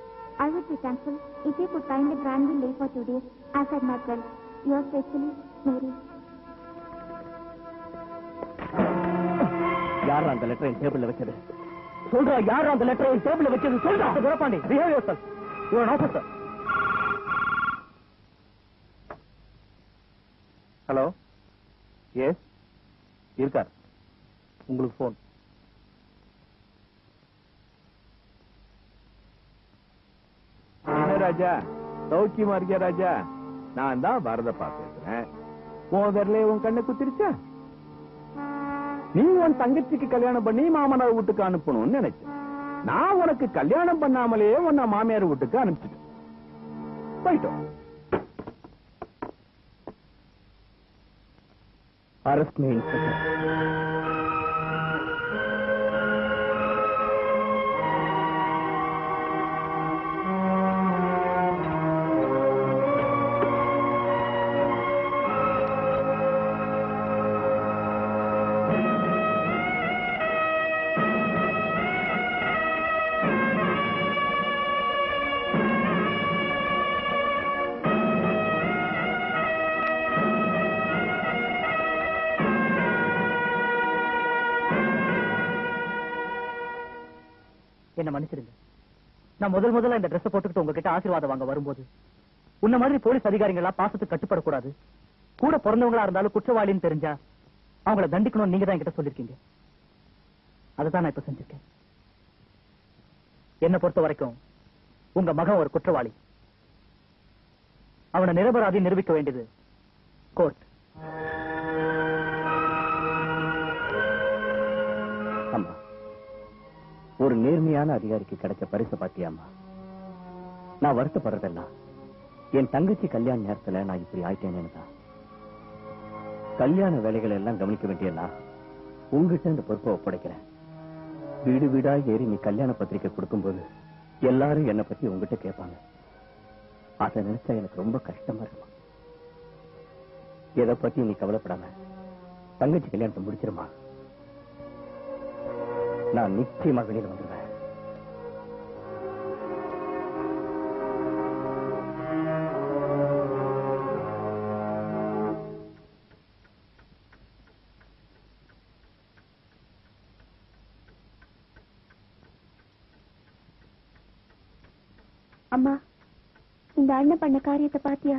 I would be thankful if you could kindly grant me leave for two days as I met well. Yours faithfully, Mary. யார் அந்த லெட்டர் என் டேபிள்ல வச்சது? சொல்றா யார் அந்த லெட்டர் என் டேபிள்ல வச்சது? சொல்றா. Durapandi behave yourself you are officer hello yes இருக்கார் உங்களுக்கு போன் ராஜா? சௌக்கியமா இருக்கியா ராஜா? நான் தான் வரதப்பா பேசுறேன் போதர்ல உன் கண்ணை குத்திருச்சா? நீ உன் தங்கச்சிக்கு கல்யாணம் பண்ணி மாமனார் வீட்டுக்கு அனுப்பணும்னு நினைச்சேன். நான் உனக்கு கல்யாணம் பண்ணாமலே உன்னை மாமியார் வீட்டுக்கு அனுப்பிச்சிட்டேன். போயிட்டோம் அரசு நான் முதல் முதல்ல இந்த ட்ரெஸ் போட்டுக்கிட்டு உங்ககிட்ட ஆசீர்வாதம் வாங்க வரும்போது உன்ன மாதிரி போலீஸ் அதிகாரிகளா பாசத்துக்கு கட்டுப்படக்கூடாது. கூட பிறந்தவங்களா இருந்தாலும் குற்றவாளின்னு தெரிஞ்சா அவங்கள தண்டிக்கணும்னு நீங்க தான் என்கிட்ட சொல்லிருக்கீங்க. அதுதான் நான் இப்ப செஞ்சிருக்கேன். என்ன பொறுத்த வரைக்கும் உங்க மகன் ஒரு குற்றவாளி. அவனை நிரபராதி நிரூபிக்க வேண்டியது கோர்ட். ஒரு நேர்மையான அதிகாரிக்கு கிடைச்ச பரிசை பாத்தியாமா நான் வருத்தப்படுறதெல்லாம். என் தங்கச்சி கல்யாண நேரத்துல நான் இப்படி ஆயிட்டேனேன்னு தான் கல்யாண வேலைகளை எல்லாம் கவனிக்க வேண்டிய உங்ககிட்ட இந்த பொறுப்பை ஒப்படைக்கிறேன். வீடு வீடா ஏறி நீ கல்யாண பத்திரிக்கை கொடுக்கும்போது எல்லாரும் என்னை பத்தி உங்ககிட்ட கேட்பாங்க. அதை நினைச்சா எனக்கு ரொம்ப கஷ்டமா இருக்கும்? எதை பத்தி நீ கவலைப்படாம தங்கச்சி கல்யாணத்தை முடிச்சிருமா? நான் நிச்சயமா வெளியில வந்துடுவேன் அம்மா இந்த அண்ணன் பண்ண காரியத்தை பாத்தியா?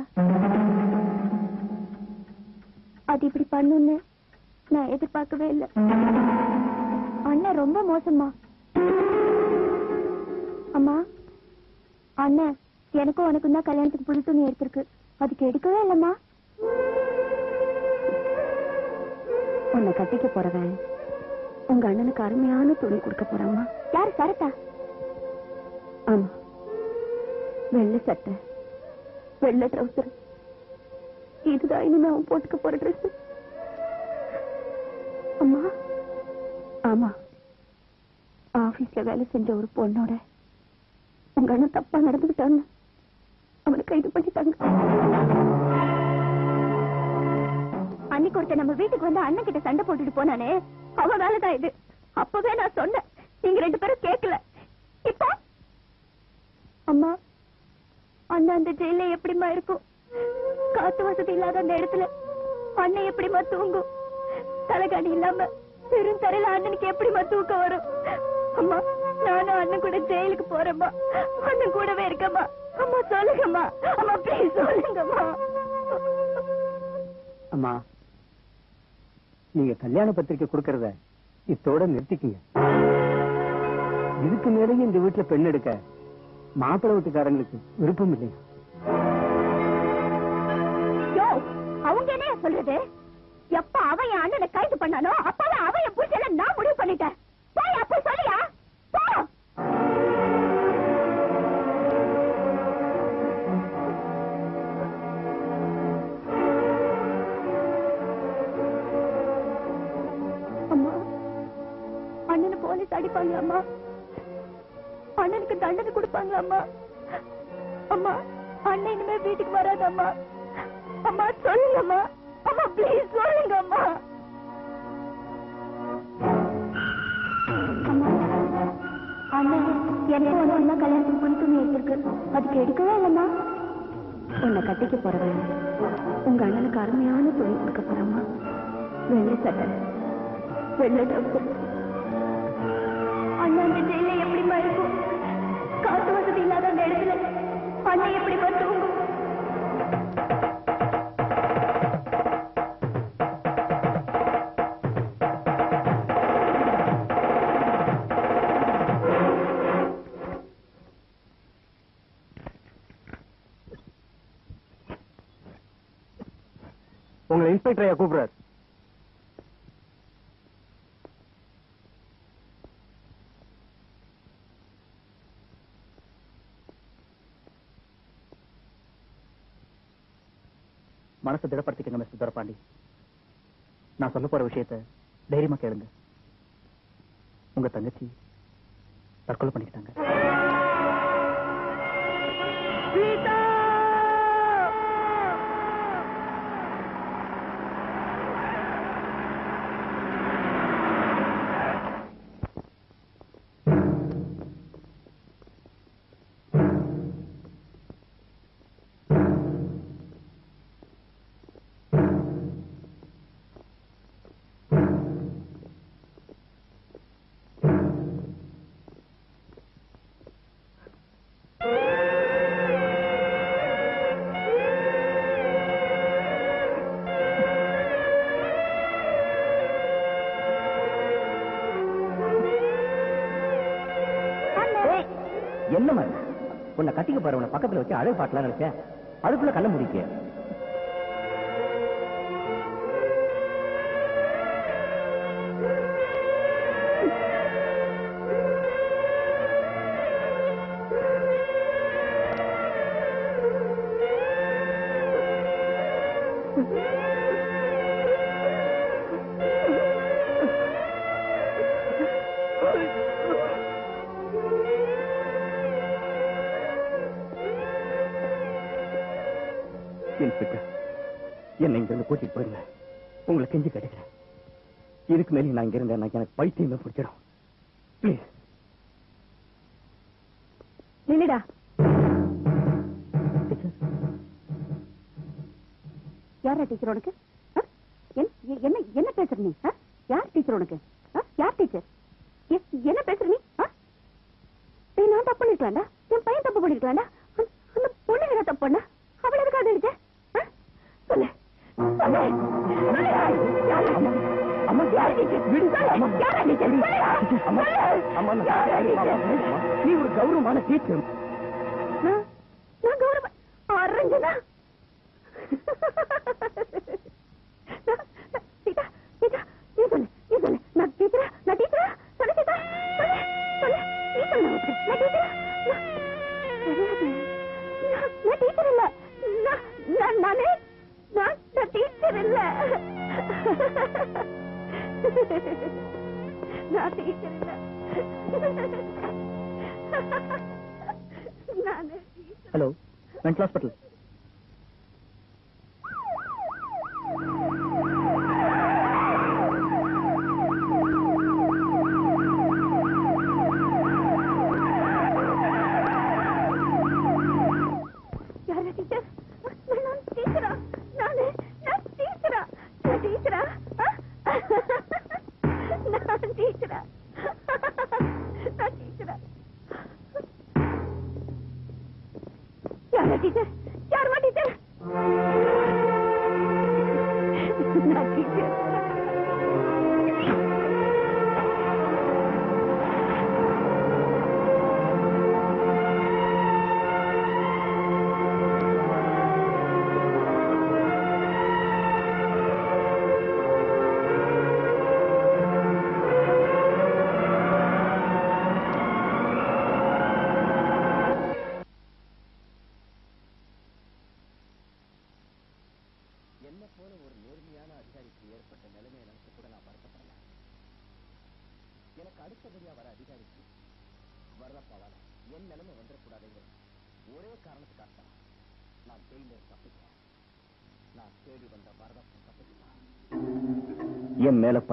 அது இப்படி பண்ணுன்னு நான் எதிர்பார்க்கவே இல்லை. அண்ணன் ரொம்ப மோசமா அம்மா அண்ணன் எனக்கும் உனக்கும் தான் கல்யாணத்துக்கு புது துணி எடுத்திருக்கு. அதுக்கு எடுக்கவே இல்லம்மா. உன்னை கட்டிக்க போறவன் உங்க அண்ணனுக்கு அருமையான துணி கொடுக்க போறாமா யாரு சரத்தா? ஆமா. வெள்ளை சட்டை வெள்ளை ட்ரௌசர் இதுதான் இனிமே அவன் போட்டுக்க போற ட்ரெஸ் அம்மா ஆமா. ஆபீஸ்ல வேலை செஞ்ச ஒரு பொண்ணோட உங்க அண்ணன் தப்பா நடந்துகிட்டான்னு அவனை கைது பண்ணிட்டாங்க. அன்னைக்கு ஒருத்த நம்ம வீட்டுக்கு வந்து அண்ணன் கிட்ட சண்டை போட்டுட்டு போனானே அவ வேலைதான் இது. அப்பவே நான் சொன்னேன். நீங்க ரெண்டு பேரும் கேட்கல இப்போ? அம்மா அண்ணன் அந்த ஜெயில எப்படிமா இருக்கும்? காத்து வசதி இல்லாத அந்த இடத்துல அண்ணன் எப்படிமா தூங்கும்? தலைகாணி இல்லாம பெரும் தரையில அண்ணனுக்கு எப்படிமா தூக்கம் வரும்? அம்மா நானும் அண்ணன் கூட ஜெயிலுக்கு போறேம்மா. அண்ணன் கூடவே இருக்கம்மா. அம்மா சொல்லுங்கம்மா. அம்மா ப்ளீஸ் சொல்லுங்கம்மா. அம்மா நீங்க கல்யாண பத்திரிக்கை கொடுக்கறத இத்தோட நிறுத்திக்கங்க. இதுக்கு மேலேயும் இந்த வீட்டுல பெண் எடுக்க மாப்பிள்ளை வீட்டுக்காரங்களுக்கு விருப்பம் இல்லையா? அவங்க என்ன சொல்றது? எப்ப அவன் என் அண்ணனை கைது பண்ணானோ அப்பவே அவன் என் புருஷனை நான் முடிவு பண்ணிட்டேன். போலீஸ் அம்மா அண்ணனுக்கு தண்டனை கொடுப்பாங்க அம்மா அம்மா அண்ணன் இனிமே வீட்டுக்கு வராதம்மா. அம்மா சொல்லுங்கம்மா. அம்மா ப்ளீஸ் சொல்லுங்கம்மா. அம்மா அண்ணன் எனக்கு ஒண்ணு ஒண்ணா கல்யாணத்துக்கு புது துணி எடுத்திருக்கு. அதுக்கு எடுக்கவே இல்லம்மா. உன்னை கட்டிக்க போறவன் உங்க அண்ணனுக்கு அருமையான துணி கொடுக்க போறம்மா. வெள்ளை சட்டை வெள்ளை டப்பு அண்ணா ஜெயில எப்படிமா இருக்கும்? காசு வசதி இல்லாத அந்த இடத்துல அண்ணன் எப்படிமா தூங்கும்? உங்களை இன்ஸ்பெக்டர் ஐயா கூப்பிடுறாரு. மனசை திடப்படுத்திக்கங்க மிஸ்டர் துரப்பாண்டி. நான் சொல்ல போற விஷயத்த தைரியமா கேளுங்க. உங்க தங்கச்சி தற்கொலை பண்ணிக்கிட்டாங்க. உன்னை வச்சு அழகு பாட்டலாம் நினைச்சேன் அதுக்குள்ள கண்ண முடிக்க Thank you. இருந்து கூட்டிட்டு போயிருங்க. உங்களை கெஞ்சி கிடைக்கிறேன் இதுக்கு மேலே நான் இங்க இருந்தேன் எனக்கு பைத்தியமே பிடிச்சிடும். ப்ளீஸ் நில்லுடா. யாரா டீச்சர் உனக்கு?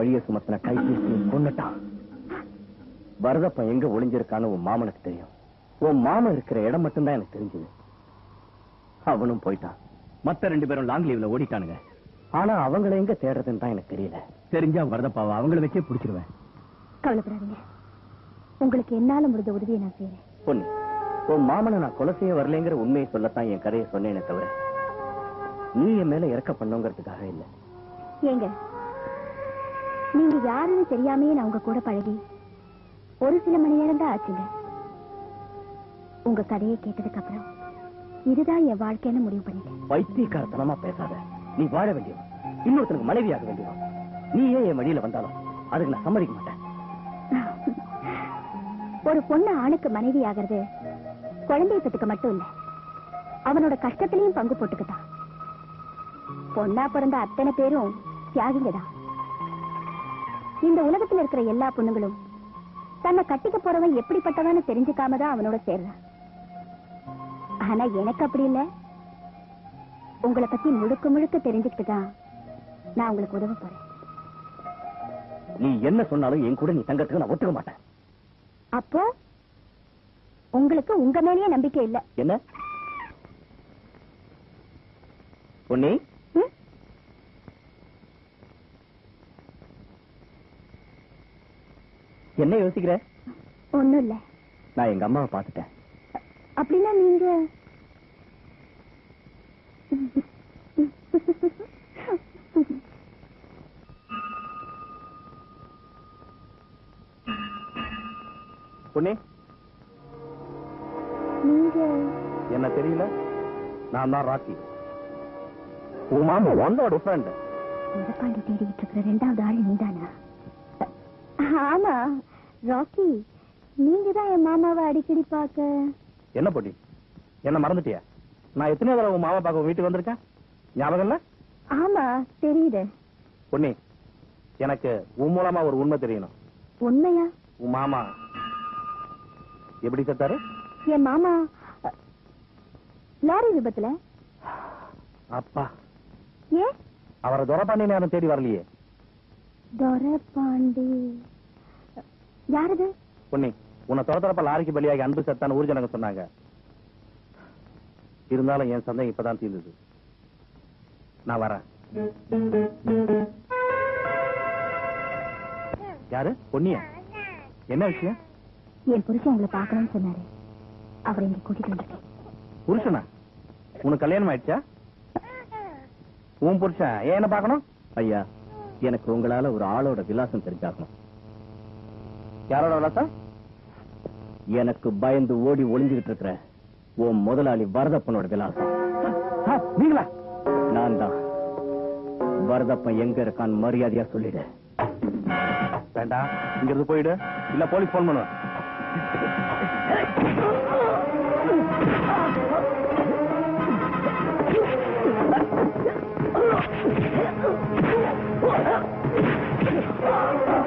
பழிய சுமத்தின கைபேசியை கொண்டுட்டான் வரதப்பன் எங்க ஒளிஞ்சிருக்கான்னு உன் மாமனுக்கு தெரியும். உன் மாமன் இருக்கிற இடம் மட்டும்தான் எனக்கு தெரிஞ்சது. அவனும் போயிட்டான். மத்த ரெண்டு பேரும் லாங் லீவ்ல ஓடிட்டானுங்க. ஆனா அவங்கள எங்க தேடுறதுன்னு தான் எனக்கு தெரியல. தெரிஞ்சா வரதப்பாவா அவங்கள வச்சே பிடிச்சிருவேன். கவலைப்படாதீங்க. உங்களுக்கு என்னால முடிஞ்ச உதவியை நான் செய்யறேன் பொண்ணு உன் மாமனை நான் கொலை செய்ய வரலைங்கிற உண்மையை சொல்லத்தான் என் கதையை சொன்னேனே தவிர நீ என் மேல இறக்க பண்ணுங்கிறதுக்காக இல்ல. ஏங்க நீங்க யாருன்னு தெரியாமையே நான் உங்க கூட பழகி ஒரு சில மணி நேரம் தான் ஆச்சுங்க. உங்க கதையை கேட்டதுக்கு அப்புறம் இதுதான் என் வாழ்க்கைன்னு முடிவு பண்ணிட்டேன். பைத்தியக்காரத்தனமா பேசாத. நீ வாழ வேண்டியவன் இன்னொருத்தனுக்கு மனைவியாக வேண்டியவன் நீ ஏன் என் வழியில வந்தாலும் அதுக்கு நான் சம்மதிக்க மாட்டேன். ஒரு பொண்ணு ஆணுக்கு மனைவி ஆகிறது குழந்தைய பெற்றுக்க மட்டும் இல்ல. அவனோட கஷ்டத்திலையும் பங்கு போட்டுக்கிட்டான். பொண்ணா பிறந்த அத்தனை பேரும் தியாகிங்க தான். இந்த உலகத்துல இருக்கிற எல்லா பொண்ணுங்களும் தன்னை கட்டிக்க போறவன் எப்படிப்பட்டவன்னு தெரிஞ்சுக்காம தான் அவனோட சேர்றான். ஆனா எனக்கு அப்படி இல்ல. உங்களை பத்தி முழுக்க முழுக்க தெரிஞ்சுக்கிட்டு தான் நான் உங்களுக்கு உதவ போறேன். நீ என்ன சொன்னாலும் என் கூட நீ தங்கறதுக்கு நான் ஒத்துக்க மாட்டேன். அப்போ உங்களுக்கு உங்க மேலேயே நம்பிக்கை இல்ல. என்ன? பொன்னி ம்? என்ன யோசிக்கிற? ஒண்ணும் இல்ல நான் எங்க அம்மாவை பார்த்துட்டேன். அப்படின்னா நீங்க பொன்னி? நீங்க என்ன தெரியல? நான் தான் ராக்கி. உன் மாமா ஒன்னோட ஃப்ரெண்ட் தேடிக்கிட்டு இருக்கிற ரெண்டாவது ஆள் நீதானா? ஆமா ராக்கி நீங்க தான் என் மாமாவை அடிக்கடி பார்க்க. என்ன பொட்டி? என்ன மறந்துட்டியா? நான் எத்தனை தடவை உன் மாமா பார்க்க உன் வீட்டுக்கு வந்திருக்கேன்? ஞாபகம் இல்ல? ஆமா தெரியுது. பொன்னி எனக்கு உன் மூலமா ஒரு உண்மை தெரியணும். உண்மையா? உன் மாமா எப்படி செத்தாரு? என் மாமா லாரி விபத்துல? அப்பா. ஏன்? அவரை துரப்பாண்டி நேரம் தேடி வரலையே. துரைபாண்டி யாரது? பொன்னி உன்னை துரத்துறப்ப லாரிக்கு பலியாகி அன்பு செத்தான்னு ஊர் ஜனங்க சொன்னாங்க. இருந்தாலும் என் சந்தேகம் இப்பதான் தீர்ந்தது. நான் வரேன். யாரு? பொன்னியா? என்ன விஷயம்? என் புருஷன் உங்களை பார்க்கணும்னு சொன்னாரு. அவரை இங்க கூட்டிட்டு புருஷனா? உனக்கு கல்யாணம் ஆயிடுச்சா? உன் புருஷன் ஏன் என்ன பார்க்கணும்? ஐயா எனக்கு உங்களால ஒரு ஆளோட விலாசம் தெரிஞ்சாகணும். யாரோட விலாசம்? எனக்கு பயந்து ஓடி ஒளிஞ்சுகிட்டு இருக்கிற உன் முதலாளி வரதப்பனோட விலாசம். நீங்களா? நான் தான். வரதப்பன் எங்க இருக்கான்னு மரியாதையா சொல்லிடு. வேண்டாம் இங்க இருந்து போயிடு. இல்ல போலீஸ் போன் பண்ணுவேன். Come on.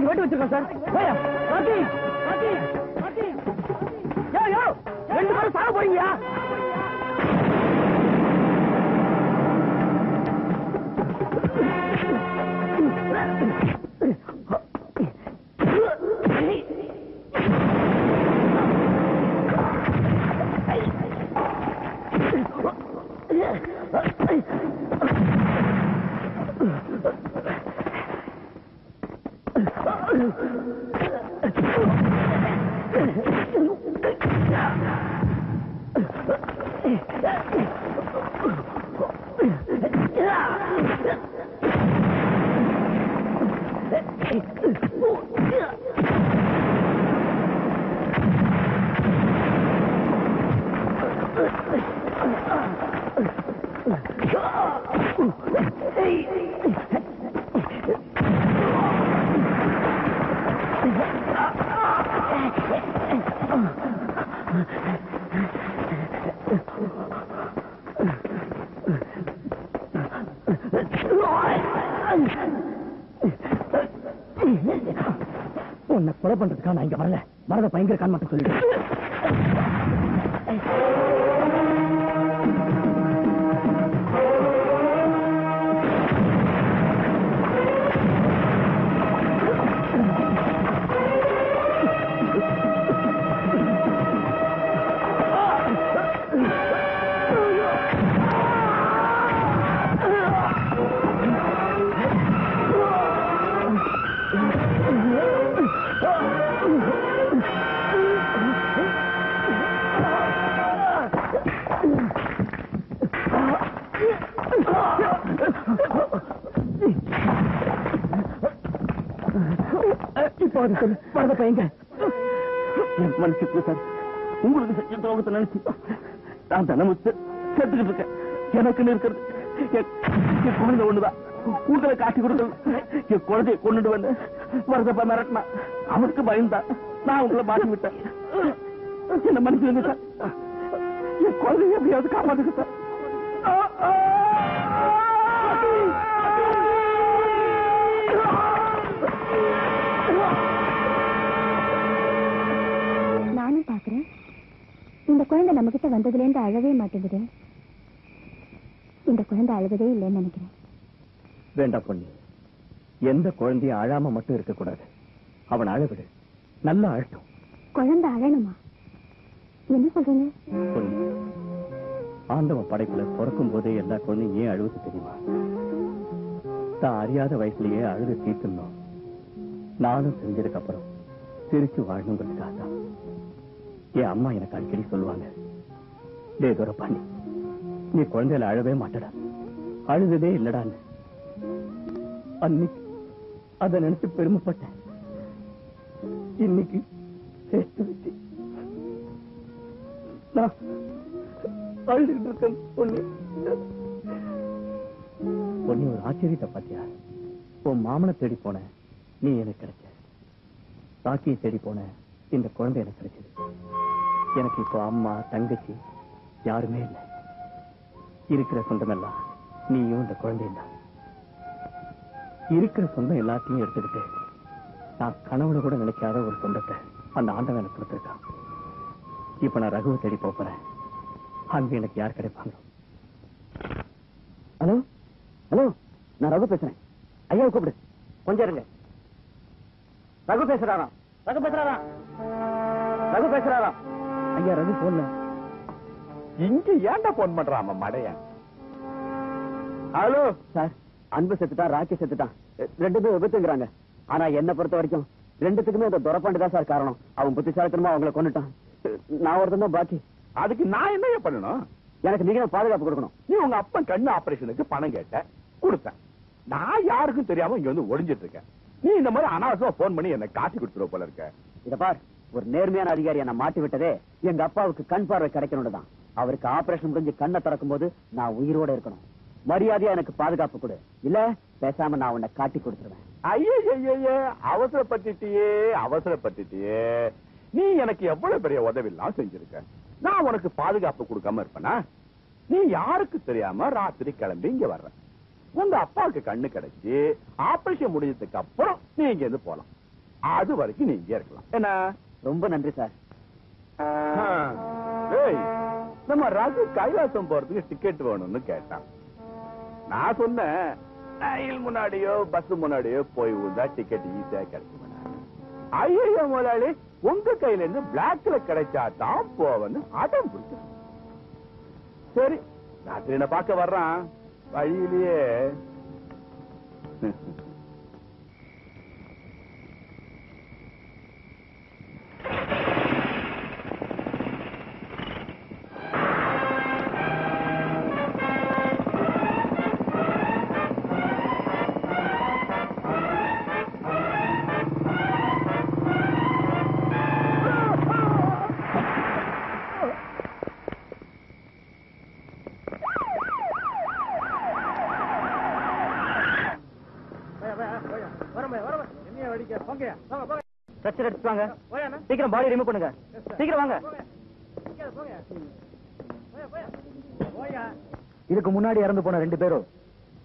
சார் காரைக்கு வச்சிருக்கோம் சார். பயங்கர கான் மட்டும் சொல்லிடு. வந்து வரதப்பா மிரட்டினா அவனுக்கு பயந்தான் நான் உங்களை மாட்டி விட்டேன் என்ன மன்னிச்சுங்க சார். என் குழந்தைய எப்படியாவது காப்பாத்துங்க சார் நானும் பாக்குறேன் இந்த குழந்தை நம்ம கிட்ட வந்ததுல இருந்து அழவே மாட்டேங்குது. இந்த குழந்தை அழுகதே இல்லைன்னு நினைக்கிறேன். வேண்டாம் பொண்ணு எந்த குழந்தையும் அழாம மட்டும் இருக்கக்கூடாது. அவன் அழவிடு. நல்லா அழட்டும். குழந்தை அழணுமா? என்ன சொல்றீங்க? பொண்ணு ஆண்டவன் படைப்புல பிறக்கும் போதே எல்லா குழந்தையும் ஏன் அழுவது தெரியுமா? தான் அறியாத வயசுலயே அழுது தீர்த்தணும் நானும் செஞ்சதுக்கு அப்புறம் சிரிச்சு வாழணுங்கிறதுக்காக தான். என் அம்மா எனக்கு அடிக்கடி சொல்லுவாங்க டே துரப்பாண்டி நீ குழந்தையில அழவே மாட்டடா. அழுததே இல்லடான்னு. அன்னைக்கு அதை நினைச்சு பெருமைப்பட்டேன். இன்னைக்கு சேர்த்து வச்சு நான் அழுதுகிட்டு இருக்கேன். பொண்ணு. பொண்ணு ஒரு ஆச்சரியத்தை பாத்தியா உன் மாமனை தேடி போன நீ எனக்கு கிடைச்ச. ராக்கியை தேடி போன இந்த குழந்தை எனக்கு கிடைச்சது. எனக்கு இப்போ அம்மா தங்கச்சி யாருமே இல்லை. இருக்கிற சொந்தமெல்லாம் நீயும் இந்த குழந்தையும் தான். இருக்கிற சொந்தம் எல்லாத்தையும் எடுத்துக்கிட்டு நான் கனவுல கூட நினைக்காத ஒரு சொந்தத்தை அந்த ஆண்டவன் எனக்கு கொடுத்திருக்கான். இப்ப நான் ரகுவை தேடி போறேன். அங்க எனக்கு யார் கிடைப்பாங்க? ஹலோ? ஹலோ? நான் ரகு பேசுறேன். ஐயா கூப்பிடு. கொஞ்சம் இருங்க. ரகு பேசுறாராம். ரகு பேசுறாராம். ரகு பேசுறாராம். ஐயா ரகு போன்ல இங்க ஏன்டா போன் பண்றான் மடையன் ஹலோ? சார். அன்பு செத்துட்டான் ராக்கி செத்துட்டான். ரெண்டு பேரும் விபத்துங்கிறாங்க. ஆனா என்ன பொறுத்த வரைக்கும் ரெண்டுத்துக்குமே அந்த துரப்பாண்டு தான் சார் காரணம். அவன் புத்திசாலித்தனமா அவங்கள கொண்டுட்டான் நான் ஒருத்தன் தான் பாக்கி. அதுக்கு நான் என்னைய பண்ணணும்? எனக்கு நீங்க பாதுகாப்பு கொடுக்கணும். நீ உங்க அப்பன் கண்ணு ஆபரேஷனுக்கு பணம் கேட்ட கொடுத்தேன். நான் யாருக்கும் தெரியாம இங்க வந்து ஒளிஞ்சிட்டு இருக்கேன். நீ இந்த மாதிரி அனாவசியமா போன் பண்ணி என்ன காட்டி கொடுத்துருவ போல இருக்க. இத பார் ஒரு நேர்மையான அதிகாரியை நான் மாட்டி விட்டதே எங்க அப்பாவுக்கு கண் பார்வை கிடைக்கணும் தான். அவருக்கு ஆபரேஷன் முடிஞ்சு கண்ணை திறக்கும் போது நான் உயிரோட இருக்கணும். மரியாதையா எனக்கு பாதுகாப்பு கொடு. இல்ல பேசாம நான் உன்னை காட்டி கொடுத்துருவேன். ஐயே அவசரப்பட்டுட்டியே அவசரப்பட்டுட்டியே. நீ எனக்கு எவ்வளவு பெரிய உதவிலாம் செஞ்சிருக்க? நான் உனக்கு பாதுகாப்பு கொடுக்காம இருப்பேனா? நீ யாருக்கு தெரியாம ராத்திரி கிளம்பி இங்க வர்ற? உங்க அப்பாவுக்கு கண்ணு கிடைச்சு ஆபரேஷன் முடிஞ்சதுக்கு அப்புறம் நீ இங்க இருந்து போலாம். அது வரைக்கும் நீ இங்கே இருக்கலாம். என்ன? ரொம்ப நன்றி சார். நம்ம ரகு கைலாசம் போறதுக்கு டிக்கெட் வேணும்னு கேட்டான். நான் சொன்னேன் ரயில் முன்னாடியோ பஸ் முன்னாடியோ போய் விழுந்தா டிக்கெட் ஈஸியா கிடைக்கும் ஐயோ முதலாளி உங்க கையில இருந்து பிளாக்ல கிடைச்சா தான் போவன்னு அடம் பிடிச்ச. சரி ராத்திரி என்ன பார்க்க வர்றான். வழியிலேயே. வாங்க. சீக்கிரம் பாடி ரிமூவ் பண்ணுங்க. சீக்கிரம் வாங்க. இதுக்கு முன்னாடி இறந்து போன ரெண்டு பேரும்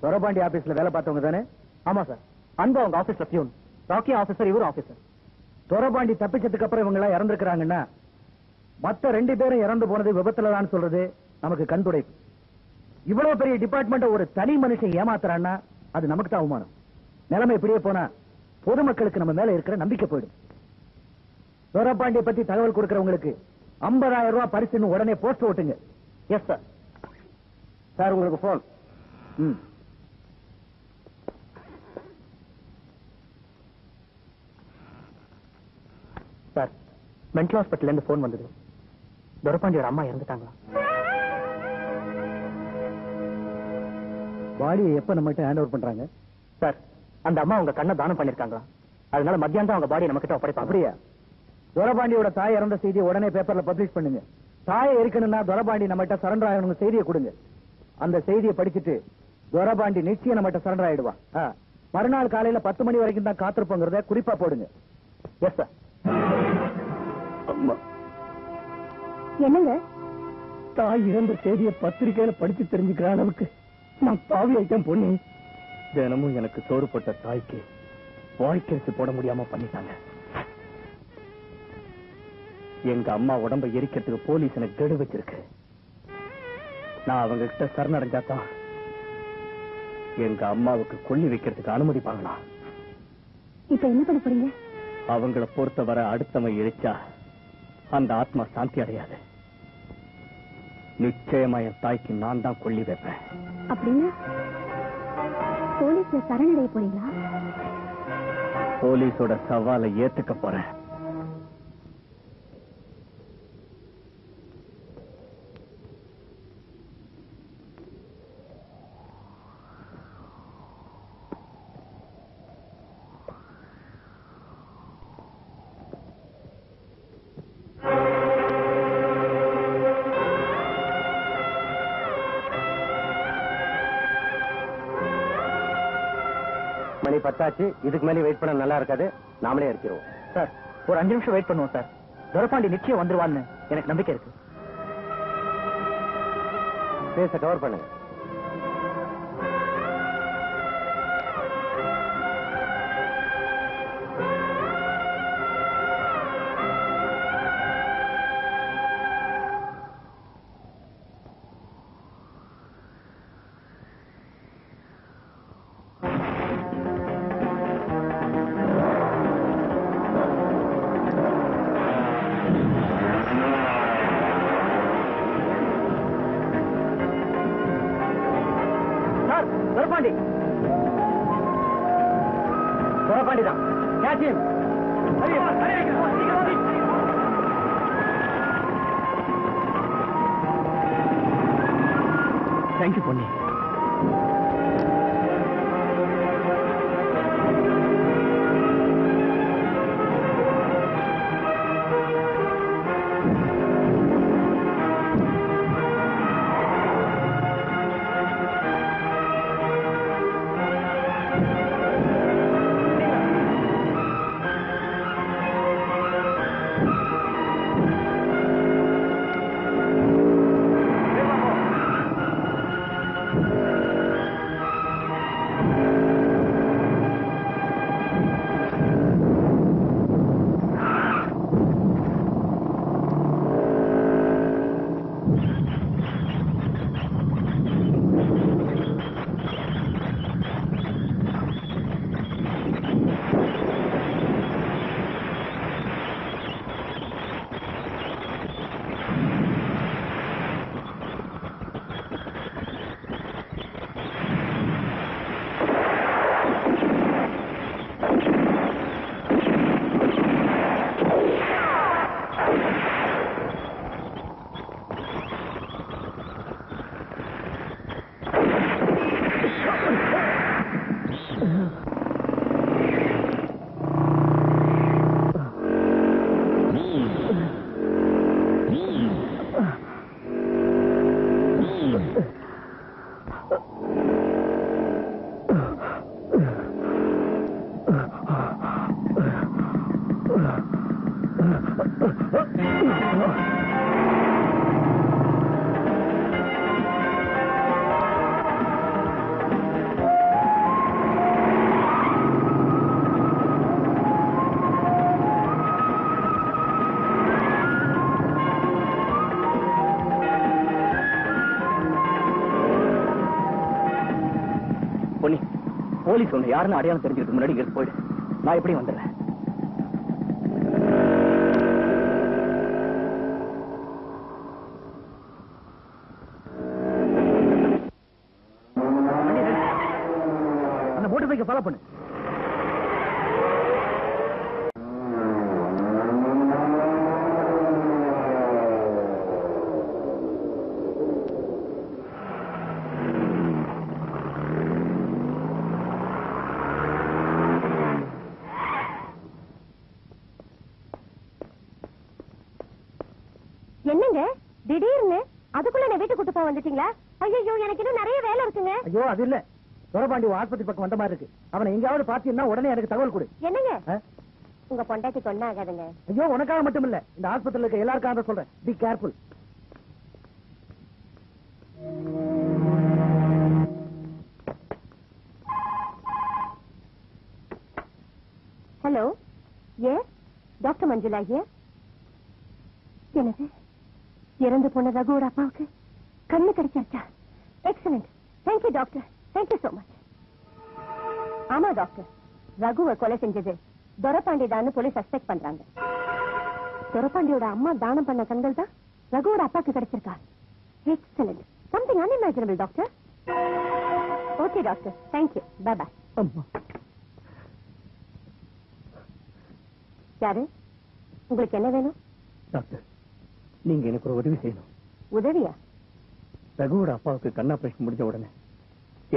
சொரபாண்டி ஆபீஸ்ல வேலை பார்த்தவங்க தானே? ஆமா சார் அன்பு அவங்க ஆபீஸ்ல பியூன் ராக்கி ஆபீசர் இவரும் ஆபீசர் சொரபாண்டி தப்பிச்சதுக்கு அப்புறம் இவங்க எல்லாம் இறந்துருக்காங்கன்னா மத்த ரெண்டு பேரும் இறந்து போனது விபத்துல தான் சொல்றது நமக்கு கண் துடைப்பு. இவ்வளவு பெரிய டிபார்ட்மெண்ட் ஒரு தனி மனுஷன் ஏமாத்துறான்னா அது நமக்கு தான் அவமானம். நிலைமை இப்படியே போனா பொதுமக்களுக்கு நம்ம மேல இருக்கிற நம்பிக்கை போயிடும். சொரபாண்டிய பத்தி தகவல் கொடுக்கறவங்களுக்கு 50000 ரூபாய் பரிசுன்னு உடனே போஸ்ட் ஓட்டுங்க. எஸ் சார் சார் உங்களுக்கு போன் ம். சார் மென்டல் ஹாஸ்பிட்டல்ல இருந்து போன் வந்தது. துரப்பாண்டியோட அம்மா இறந்துட்டாங்களா? பாடியை எப்ப நம்மகிட்ட ஹேண்ட் ஓவர் பண்றாங்க? சார் அந்த அம்மா உங்க கண்ணை தானம் பண்ணிருக்காங்களா? அதனால மத்தியானம் அவங்க பாடி நம்ம கிட்ட ஒப்படைப்பாங்க. அப்படியா? துரபாண்டியோட தாய் இறந்த செய்தியை உடனே பேப்பர்ல பப்ளிஷ் பண்ணுங்க. தாயை எரிக்கணும்னா துரபாண்டி நம்மகிட்ட சரண்டர் ஆகணும் செய்தியை கொடுங்க. அந்த செய்தியை படிச்சுட்டு துரபாண்டி நிச்சயம் நம்மகிட்ட சரண்டர் ஆயிடுவான். மறுநாள் காலையில பத்து மணி வரைக்கும் தான் காத்திருப்போங்கிறத குறிப்பா போடுங்க. எஸ் சார் என்னங்க? தாய் இறந்த செய்தியை பத்திரிகையில படிச்சு தெரிஞ்சுக்கிற அளவுக்கு நான் பாவி ஐட்டம் பொண்ணு. தினமும் எனக்கு சோறு போட்ட தாய்க்கு வாய்க்கரிசி போட முடியாம பண்ணிட்டாங்க. எங்க அம்மா உடம்ப எரிக்கிறதுக்கு போலீஸ் எனக்கு கெடு வச்சிருக்கு. நான் அவங்க கிட்ட சரணடைஞ்சாதான் எங்க அம்மாவுக்கு கொல்லி வைக்கிறதுக்கு அனுமதிப்பாங்களா இப்ப என்ன பண்ண போறீங்க? அவங்கள பொறுத்தவரை அடுத்தவன் இழிச்சா அந்த ஆத்மா சாந்தி அடையாது. நிச்சயமா என் தாய்க்கு நான் தான் கொல்லி வைப்பேன். அப்படின்னா போலீஸ்ல சரணடைய போறீங்களா? போலீஸோட சவாலை ஏத்துக்க போறேன். பத்தாச்சு. இதுக்கு மேலே வெயிட் பண்ண நல்லா இருக்காது. நாமளே இருக்கிறோம் சார் ஒரு அஞ்சு நிமிஷம் வெயிட் பண்ணுவோம் சார். துரப்பாண்டி நிச்சயம் வந்துருவான்னு எனக்கு நம்பிக்கை இருக்கு. பேச கவர் பண்ணுங்க. உன்னை யாருன்னு அடையாளம் தெரிஞ்சிருக்கு முன்னாடி இங்க போயிடு. நான் எப்படி வந்தேன் அந்த மோட்டர் பைக்கை ஃபாலோ பண்ணு என்னங்க திடீர்னு அதுக்குள்ள என்ன வீட்டுக்கு கூட்டு போக வந்துட்டீங்களா ஐயோ எனக்கு இன்னும் நிறைய வேலை இருக்குங்க ஐயோ அது இல்ல. துரபாண்டி ஆஸ்பத்திரி பக்கம் வந்த மாதிரி இருக்கு. அவனை எங்கேயாவது பாத்தீங்கன்னா உடனே எனக்கு தகவல் கொடு. என்னங்க? உங்க பொண்டாட்டிக்கு ஒண்ணு ஆகாதுங்க. ஐயோ உனக்காக மட்டும் இல்ல இந்த ஆஸ்பத்திரியில இருக்க எல்லாருக்காக சொல்றேன். பி கேர்ஃபுல் ஹலோ ஏ? டாக்டர் மஞ்சுளா ஹியர் என்னது? இறந்து போன ரகுவோட அப்பாவுக்கு கண்ணு கிடைச்சாச்சா? Excellent thank you doctor thank you so much ஆமா டாக்டர் ரகுவை கொலை செஞ்சது துரப்பாண்டி தான் போலீஸ் சஸ்பெக்ட் பண்றாங்க. துரப்பாண்டியோட அம்மா தானம் பண்ண கண்கள் தான் ரகுவோட அப்பாக்கு கிடைச்சிருக்கா? Excellent something unimaginable doctor okay doctor thank you bye bye அம்மா. யாரு? உங்களுக்கு என்ன வேணும்? டாக்டர் நீங்க எனக்கு ஒரு உதவி செய்யணும். உதவியா? ரகுவோட அப்பாவுக்கு கண் ஆபரேஷன் முடிஞ்ச உடனே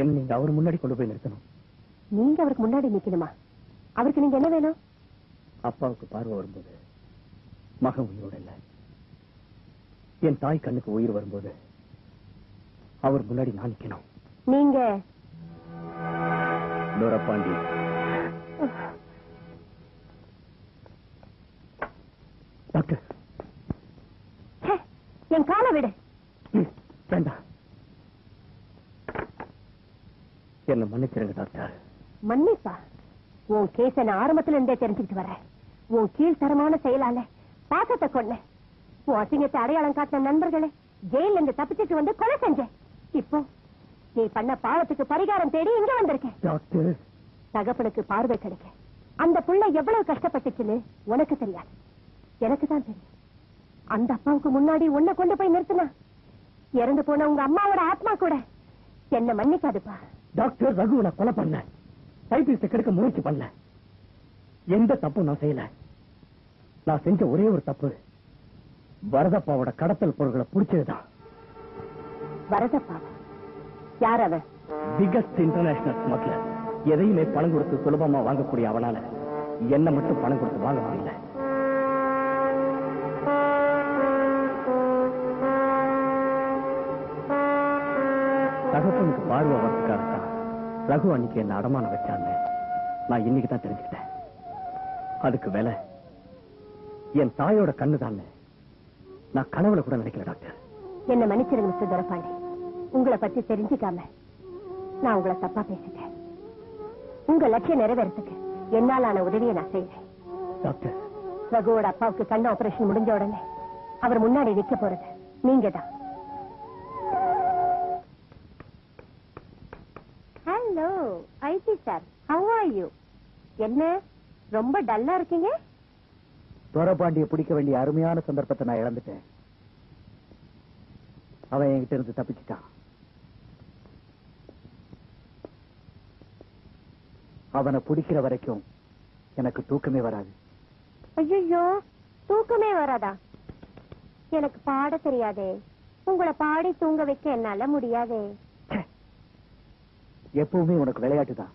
என்ன நீங்க அவர் முன்னாடி கொண்டு போய் நிறுத்தணும். நீங்க அவருக்கு முன்னாடி நிக்கணுமா? அவருக்கு நீங்க என்ன வேணும்? அப்பாவுக்கு பார்வை வரும்போது மகன் உயிரோட இல்ல. என் தாய் கண்ணுக்கு உயிர் வரும்போது அவர் முன்னாடி நான் நிக்கணும். நீங்க? தூரப்பாண்டி டாக்டர். என் காலை விடு. வேண்டாம். என்ன மன்னிச்சிருங்க டாக்டர். மன்னிப்பா? உன் கேஸ நான் ஆரம்பத்துல இருந்தே தெரிஞ்சுக்கிட்டு வரேன் உன் கீழ்த்தரமான செயலால பாசத்தை கொண்டேன் உன் அசிங்கத்தை அடையாளம் காட்டின நண்பர்களே ஜெயில இருந்து தப்பிச்சிட்டு வந்து கொலை செஞ்சேன் இப்போ நீ பண்ண பாவத்துக்கு பரிகாரம் தேடி இங்க வந்திருக்கேன் டாக்டர். தகப்பனுக்கு பார்வை கிடைக்க. அந்த புள்ள எவ்வளவு கஷ்டப்பட்டுச்சுன்னு உனக்கு தெரியாது. எனக்கு தான் தெரியும். அந்த அப்பாவுக்கு முன்னாடி உன்னை கொண்டு போய் நிறுத்தினா இறந்து போன உங்க அம்மாவோட ஆத்மா கூட. என்ன மன்னிக்காதுப்பா. டாக்டர் ரகு நான் கொலை பண்ண. டைபிஸ்ட கெடுக்க முயற்சி பண்ணல எந்த தப்பும் நான் செய்யல. நான் செஞ்ச ஒரே ஒரு தப்பு. வரதப்பாவோட கடத்தல் பொருட்களை புடிச்சதுதான். வரதப்பாவா? யார் அவன் பிகஸ்ட் இன்டர்நேஷனல் ஸ்மக்லர் எதையுமே பணம் கொடுத்து சுலபமா வாங்கக்கூடிய அவனால. என்ன மட்டும் பணம் கொடுத்து வாங்க முடியல தகப்பனுக்கு பார்வை வரதுக்காகத்தான் ரகு அன்னைக்கு என்ன அடமானம் வச்சாங்க நான் இன்னைக்கு தான் தெரிஞ்சுக்கிட்டேன். அதுக்கு விலை என் தாயோட கண்ணு தான் நான் கனவுல கூட நினைக்கல டாக்டர். என்ன மன்னிச்சிருங்க மிஸ்டர் துரப்பாண்டி. உங்களை பத்தி தெரிஞ்சுக்காம நான் உங்களை தப்பா பேசிட்டேன். உங்க லட்சியம் நிறைவேறதுக்கு என்னாலான உதவியை நான் செய்றேன் டாக்டர். ரகுவோட அப்பாவுக்கு கண் ஆபரேஷன் முடிஞ்ச உடனே அவர் முன்னாடி நிக்க போறது நீங்க தான் IT sir how are you என்ன? ரொம்ப டல்லா இருக்கீங்க? துரபாண்டிய பிடிக்க வேண்டிய அருமையான சந்தர்ப்பத்தை நான் இழந்துட்டேன். அவன் என்கிட்ட இருந்து தப்பிச்சிட்டான். அவனை பிடிக்கிற வரைக்கும் எனக்கு தூக்கமே வராது. ஐயோ தூக்கமே வராதா? எனக்கு பாட தெரியாதே. உங்களை பாடி தூங்க வைக்க என்னால முடியாதே. எப்பவுமே உனக்கு விளையாட்டு தான்.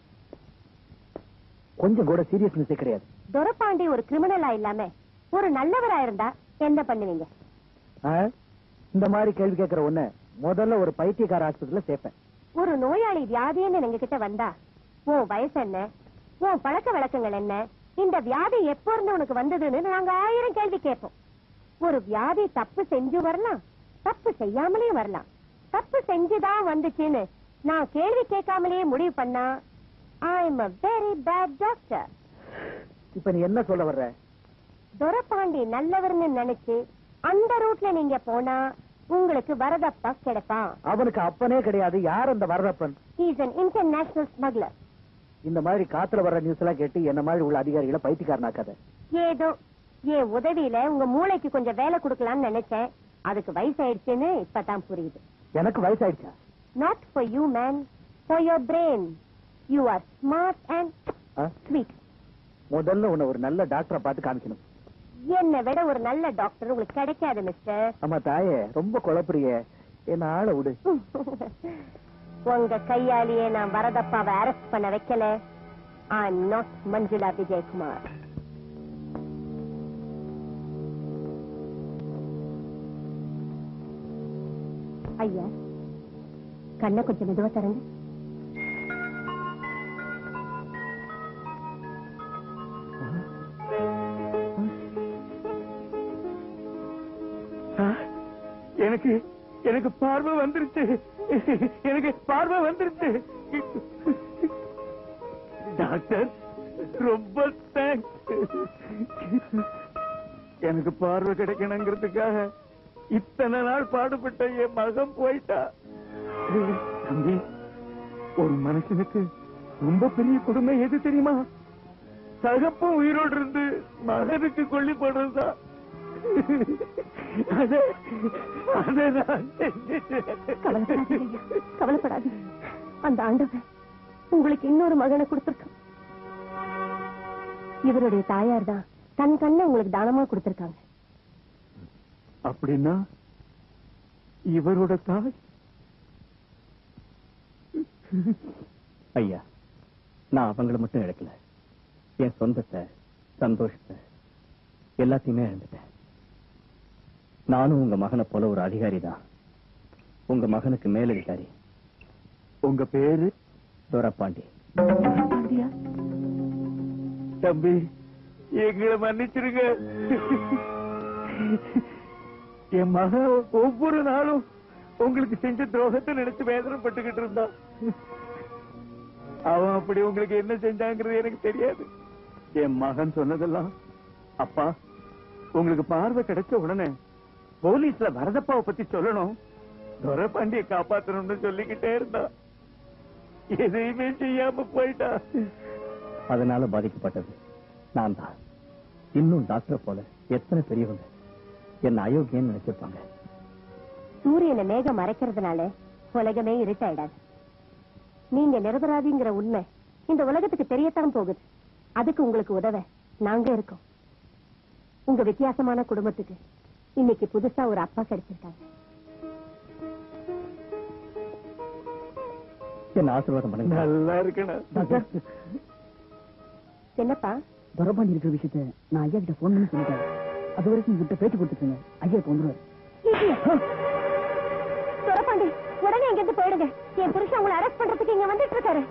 கொஞ்சம் கூட சீரியஸ்னஸே கிடையாது. துரப்பாண்டி ஒரு கிரிமினலா இல்லாம ஒரு நல்லவரா இருந்தா என்ன பண்ணுவீங்க? இந்த மாதிரி கேள்வி கேட்கிற ஒண்ணு முதல்ல ஒரு பைத்தியக்கார ஆஸ்பத்திரியில சேர்ப்பேன். ஒரு நோயாளி வியாதின்னு எங்க கிட்ட வந்தா உன் வயசு என்ன? உன் பழக்க வழக்கங்கள் என்ன? இந்த வியாதி எப்போ இருந்து உனக்கு வந்ததுன்னு நாங்க ஆயிரம் கேள்வி கேட்போம். ஒரு வியாதி தப்பு செஞ்சு வரலாம் தப்பு செய்யாமலே வரலாம். தப்பு செஞ்சுதான் வந்துச்சுன்னு நான் கேள்வி கேட்காமலேயே முடிவு பண்ணா I am a very bad doctor இப்ப நீ என்ன சொல்ல வர்ற? துரப்பாண்டி நல்லவர்னு நினைச்சு அந்த ரூட்ல நீங்க போனா உங்களுக்கு வரதப்பா கிடைப்பான் அவனுக்கு அப்பனே கிடையாது யார் அந்த Varadappan? Is an international smuggler. இந்த மாதிரி காத்துல வர்ற நியூஸ் எல்லாம் கேட்டு என்ன மாதிரி உள்ள அதிகாரிகளை பைத்தியக்காரனாக்காத. ஏதோ என் உதவியில உங்க மூளைக்கு கொஞ்சம் வேலை கொடுக்கலாம்னு நினைச்சேன். அதுக்கு வயசாயிடுச்சுன்னு இப்பதான் புரியுது. எனக்கு வயசாயிடுச்சா? Not for you man for your brain you are smart and ah? Sweet முதல்ல உன்னை ஒரு நல்ல டாக்டரை பார்த்து காமிக்கணும். என்னை விட ஒரு நல்ல டாக்டர் உங்களுக்கு கிடைக்காது மிஸ்டர் ஆமா தாயே. ரொம்ப குழப்பறிய. என்ன ஆளை விடு. உங்க கையாலேயே நான் வரதப்பாவை அரெஸ்ட் பண்ண வைக்கல. ஐ நாட் மஞ்சுளா விஜயகுமார் ஐயா. கண்ணை கொஞ்சம் மெதுவா தரங்க எனக்கு எனக்கு பார்வை வந்துருச்சு. எனக்கு பார்வை வந்துருச்சு. டாக்டர் ரொம்ப தேங்க்ஸ் எனக்கு பார்வை கிடைக்கணுங்கிறதுக்காக இத்தனை நாள் பாடுபட்ட என் மகன் போயிட்டா. தம்பி ஒரு மனுஷனுக்கு ரொம்ப பெரிய கொடுமை எது தெரியுமா? தகப்பன் உயிரோடு இருந்து மகனுக்கு கொல்லி. கவலைப்படாதீங்க கவலைப்படாதீங்க. அந்த ஆண்டவன் உங்களுக்கு இன்னொரு மகனை கொடுத்திருக்கான் இவருடைய தாயார் தான் தன் கண்ணை உங்களுக்கு தானமா கொடுத்திருக்காங்க. அப்படின்னா இவரோட தாய் ஐயா நான் அவங்கள மட்டும் இழக்கல. என் சொந்தத்தை சந்தோஷத்தை எல்லாத்தையுமே இழந்துட்டேன். நானும் உங்க மகனை போல ஒரு அதிகாரி தான். உங்க மகனுக்கு மேலதிகாரி. உங்க பேரு? துரப்பாண்டி. தம்பி எங்களை மன்னிச்சிருங்க. என் மகன் ஒவ்வொரு நாளும் உங்களுக்கு செஞ்ச துரோகத்தை நினைச்சு வேதனைப்பட்டுக்கிட்டு இருந்தான். அவன் அப்படி உங்களுக்கு என்ன செஞ்சாங்கிறது எனக்கு தெரியாது. என் மகன் சொன்னதெல்லாம் அப்பா உங்களுக்கு பார்வை கிடைச்ச உடனே போலீஸ்ல வரதப்பாவை பத்தி சொல்லணும். துரப்பாண்டிய காப்பாத்தணும்னு சொல்லிக்கிட்டே இருந்தா எதையுமே செய்யாம போயிட்டா. அதனால பாதிக்கப்பட்டது நான் தான் இன்னும் டாக்டர் போல எத்தனை பெரியவங்க. என்ன அயோக்கியன்னு நினைச்சிருப்பாங்க. சூரியனை மேகம் மறைக்கிறதுனால உலகமே இருட்டாயிடாது. நீங்க நிரபராதிங்கிற உண்மை இந்த உலகத்துக்கு தெரியத்தான் போகுது. அதுக்கு உங்களுக்கு உதவ நாங்க இருக்கோம். உங்க வித்தியாசமான குடும்பத்துக்கு இன்னைக்கு புதுசா ஒரு அப்பா கிடைச்சிருக்காங்க. என்ன ஆசீர்வாதம் பண்ணுங்க. நல்லா இருக்கணும் என்னப்பா? இருக்கிற விஷயத்த நான் ஐயா கிட்ட போன் பண்ணி சொல்லிட்டேன். அது வரைக்கும் உங்ககிட்ட பேச்சு கொடுத்துருங்க ஐயா இப்ப துரப்பாண்டி உடனே இங்க இருந்து போயிடுங்க. என் புருஷன் உங்களை அரெஸ்ட் பண்றதுக்கு இங்க வந்துட்டு இருக்காரு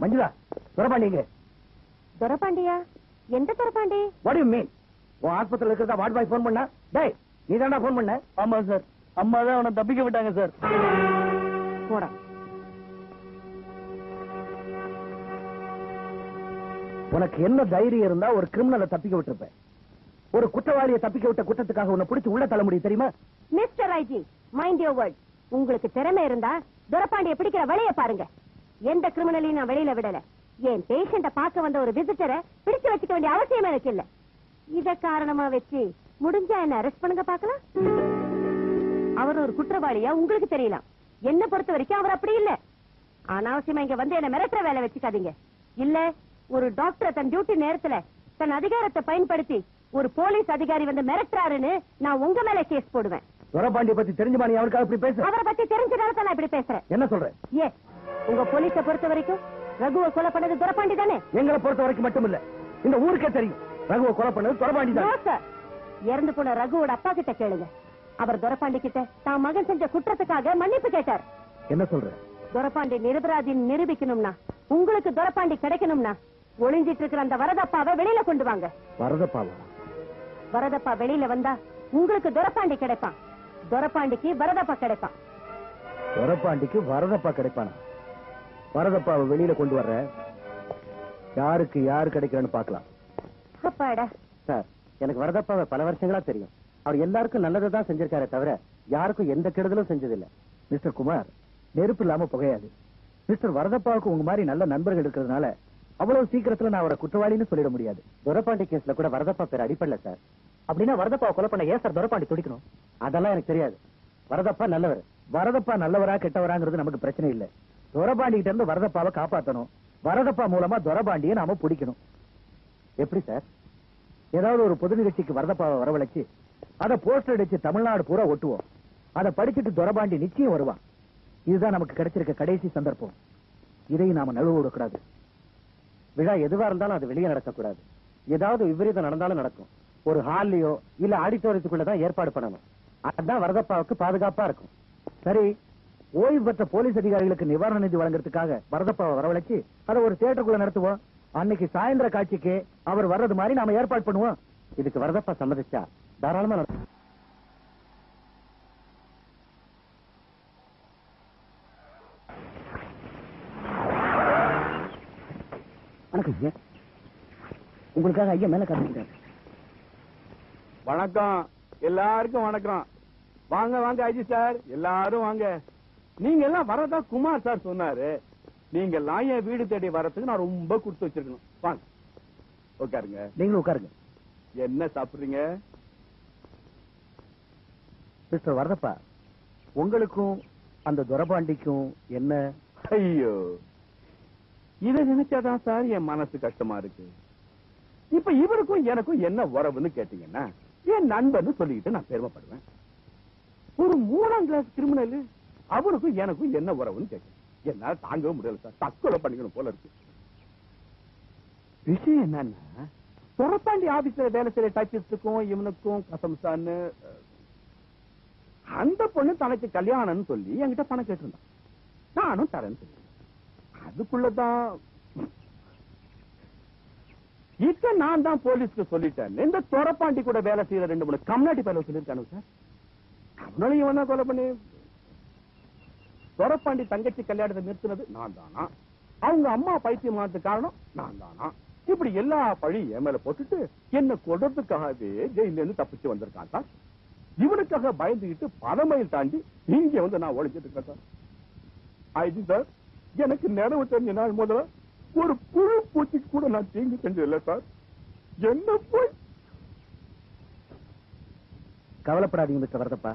மஞ்சுளா துரபாண்டிங்க துரப்பாண்டியா எந்த துரப்பாண்டி வாட் யூ மீன் உன் ஆஸ்பத்திரியில் இருக்கிறதா வார்டு பாய் போன் பண்ணா? டேய் நீ தானடா போன் பண்ண? ஆமா சார். அம்மா தான் அவனை தப்பிக்க விட்டாங்க சார். போடா. உனக்கு என்ன தைரியம் இருந்தா ஒரு கிரிமினலை தப்பிக்க விட்டுருப்ப ஒரு குற்றவாளியை தப்பிக்க விட்ட குற்றத்துக்காக உன்னை பிடிச்சு உள்ள தள்ள முடியும் தெரியுமா? Mister IG mind your word உங்களுக்கு திறமை இருந்தா துரப்பாண்டிய பிடிக்கிற வழிய பாருங்க. எந்த கிரிமினலையும் நான் வெளியில விடல. என் பேஷண்ட பார்க்க வந்த ஒரு விசிட்டரை பிடிச்சு வச்சுக்க வேண்டிய அவசியம் எனக்கு இல்ல. இத காரணமா வச்சு முடிஞ்சா என்ன அரெஸ்ட் பண்ணுங்க பாக்கலாம் அவர் ஒரு குற்றவாளியா உங்களுக்கு தெரியலாம். என்ன பொறுத்த வரைக்கும் அவர் அப்படி இல்ல. அனாவசியமா இங்க வந்து என்ன மிரட்டுற வேலை வச்சுக்காதீங்க. இல்ல ஒரு டாக்டர் தன் டியூட்டி நேரத்துல தன் அதிகாரத்தை பயன்படுத்தி ஒரு போலீஸ் அதிகாரி வந்து மிரட்டுறாருன்னு நான் உங்க மேல கேஸ் போடுவேன். துரபாண்டிய பத்தி தெரிஞ்சுமா? நீ அவனுக்காக இப்படி பேச. அவரை பத்தி தெரிஞ்சதால தான் இப்படி பேசுறேன். என்ன சொல்ற? ஏ உங்க போலீஸ பொறுத்த வரைக்கும் ரகுவை கொலை பண்ணது துரப்பாண்டி தானே? எங்களை பொறுத்த வரைக்கும் மட்டும் இல்ல இந்த ஊருக்கே தெரியும். ரகுவை கொலை பண்ணது தொலைபாண்டி No, தான். இறந்து போன ரகுவோட அப்பா கிட்ட கேளுங்க. அவர் துரப்பாண்டி கிட்ட தான் மகன் செஞ்ச குற்றத்துக்காக மன்னிப்பு கேட்டார். என்ன சொல்ற? துரப்பாண்டி நிரபராதின்னு நிரூபிக்கணும்னா உங்களுக்கு துரப்பாண்டி கிடைக்கணும்னா ஒளிஞ்சிட்டு இருக்கிற அந்த வரதப்பாவை வெளியில கொண்டு வாங்க. வரதப்பாவா? வரதப்பா வெளியில வந்தா உங்களுக்கு துரப்பாண்டி கிடைப்பான். துரப்பாண்டிக்கு வரதப்பா கிடைப்பான். வரப்பாண்டிக்கு வரதப்பா கிடைப்பானா? வரதப்பாவை வெளியில கொண்டு வர்ற? யாருக்கு யாரு கிடைக்கிறன்னு பாக்கலாம் அப்பாடா. சார். எனக்கு வரதப்பாவை பல வருஷங்களா தெரியும். அவர் எல்லாருக்கும் நல்லதை தான் செஞ்சிருக்காரே தவிர யாருக்கும் எந்த கெடுதலும் செஞ்சதில்லை. மிஸ்டர் குமார் நெருப்பு இல்லாம புகையாது. மிஸ்டர் வரதப்பாவுக்கு உங்க மாதிரி நல்ல நண்பர்கள் இருக்கிறதுனால அவ்வளவு சீக்கிரத்துல நான் அவரை குற்றவாளின்னு சொல்லிட முடியாது. துரப்பாண்டி கேஸ்ல கூட வரதப்பா பேர் அடிப்படல சார். அப்படின்னா வரதப்பாவை கொலை பண்ண ஏன் சார் துரப்பாண்டி துடிக்கணும்? அதெல்லாம் எனக்கு தெரியாது. வரதப்பா நல்லவர். வரதப்பா நல்லவரா கெட்டவராங்கிறது நமக்கு பிரச்சனை இல்ல. துரபாண்டி கிட்ட இருந்து வரதப்பாவை காப்பாத்தணும். வரதப்பா மூலமா துரபாண்டியை நாம பிடிக்கணும். எப்படி சார்? ஏதாவது ஒரு பொது நிகழ்ச்சிக்கு வரதப்பாவை வரவழைச்சு அதை போஸ்டர் அடிச்சு தமிழ்நாடு பூரா ஒட்டுவோம். அதை படிச்சுட்டு துரபாண்டி நிச்சயம் வருவான். இதுதான் நமக்கு கிடைச்சிருக்க கடைசி சந்தர்ப்பம். இதையும் நாம நழுவ விடக்கூடாது. விழா எதுவா இருந்தாலும் அது வெளியே நடக்கக்கூடாது. ஏதாவது விபரீதம் நடந்தாலும் நடக்கும். ஒரு ஹால்லயோ இல்ல ஆடிட்டோரியத்துக்குள்ளதான் ஏற்பாடு பண்ணணும். அதான் வரதப்பாவுக்கு பாதுகாப்பா இருக்கும். சரி ஓய்வு பெற்ற போலீஸ் அதிகாரிகளுக்கு நிவாரண நிதி வழங்குறதுக்காக வரதப்பாவை வரவழைச்சு அதை ஒரு தியேட்டருக்குள்ள நடத்துவோம். அன்னைக்கு சாயந்தர காட்சிக்கு அவர் வர்றது மாதிரி நாம ஏற்பாடு பண்ணுவோம். இதுக்கு வரதப்பா சம்மதிச்சா? தாராளமா நடத்தும் வணக்கம் ஐயா. உங்களுக்காக ஐயா மேல காத்துக்கிட்டாரு. வணக்கம். எல்லாருக்கும் வணக்கம். வாங்க வாங்க ஐஜி சார். எல்லாரும் வாங்க. நீங்க எல்லாம் வரதா குமார் சார் சொன்னாரு. நீங்க என் வீடு தேடி வரதுக்கு நான் ரொம்ப கொடுத்து வச்சிருக்கணும். வாங்க. உட்காருங்க. நீங்களும் உட்காருங்க. என்ன சாப்பிடுறீங்க? மிஸ்டர் வரதப்பா உங்களுக்கும் அந்த துரபாண்டிக்கும் என்ன? ஐயோ. இத நினைச்சாதான் சார் என் மனசு கஷ்டமா இருக்கு. இப்ப இவருக்கும் எனக்கும் என்ன உறவுன்னு கேட்டீங்கன்னா என் நண்பன்னு சொல்லிக்கிட்டு நான் பெருமைப்படுவேன். ஒரு மூணாம் கிளாஸ் கிரிமினல் அவருக்கும் எனக்கும் என்ன உறவுன்னு கேட்டேன் என்னால தாங்கவே முடியல சார். தற்கொலை பண்ணிக்கணும் போல இருக்கு. விஷயம் என்னன்னா துரப்பாண்டி ஆபீஸ்ல வேலை செய்யற டைப்பிஸ்டுக்கும் இவனுக்கும் கசம்சான்னு அந்த பொண்ணு தனக்கு கல்யாணம்னு சொல்லி என்கிட்ட பணம் கேட்டிருந்தான் நானும் தரேன்னு சொல்லி அதுக்குள்ளதான் இப்ப நான் தான் போலீஸ்க்கு சொல்லிட்டேன் இந்த துறப்பாண்டி கூட வேலை செய்யற ரெண்டு மூணு கம்னாட்டி பயில சொல்லியிருக்கானு சார். அவனால இவன் தான் கொலை பண்ணி சொரப்பாண்டி தங்கச்சி கல்யாணத்தை நிறுத்தினது நான் தானா? அவங்க அம்மா பைத்தியமானது காரணம் நான் தானா? இப்படி எல்லா பழியும் என் மேல போட்டுட்டு என்ன கொள்றதுக்காகவே ஜெயில இருந்து தப்பிச்சு வந்திருக்கான் சார். இவனுக்காக பயந்துகிட்டு பல மைல் தாண்டி இங்க வந்து நான் ஒழிஞ்சிட்டு இருக்கேன் சார். ID sir. எனக்கு நினைவு தெரிஞ்ச நாள் முதல்ல ஒரு புழு பூச்சிக்கு கூட நான் தீங்கு செஞ்சதில்லை சார். என்ன போய்? கவலைப்படாதீங்க மிஸ்டர் வரதப்பா.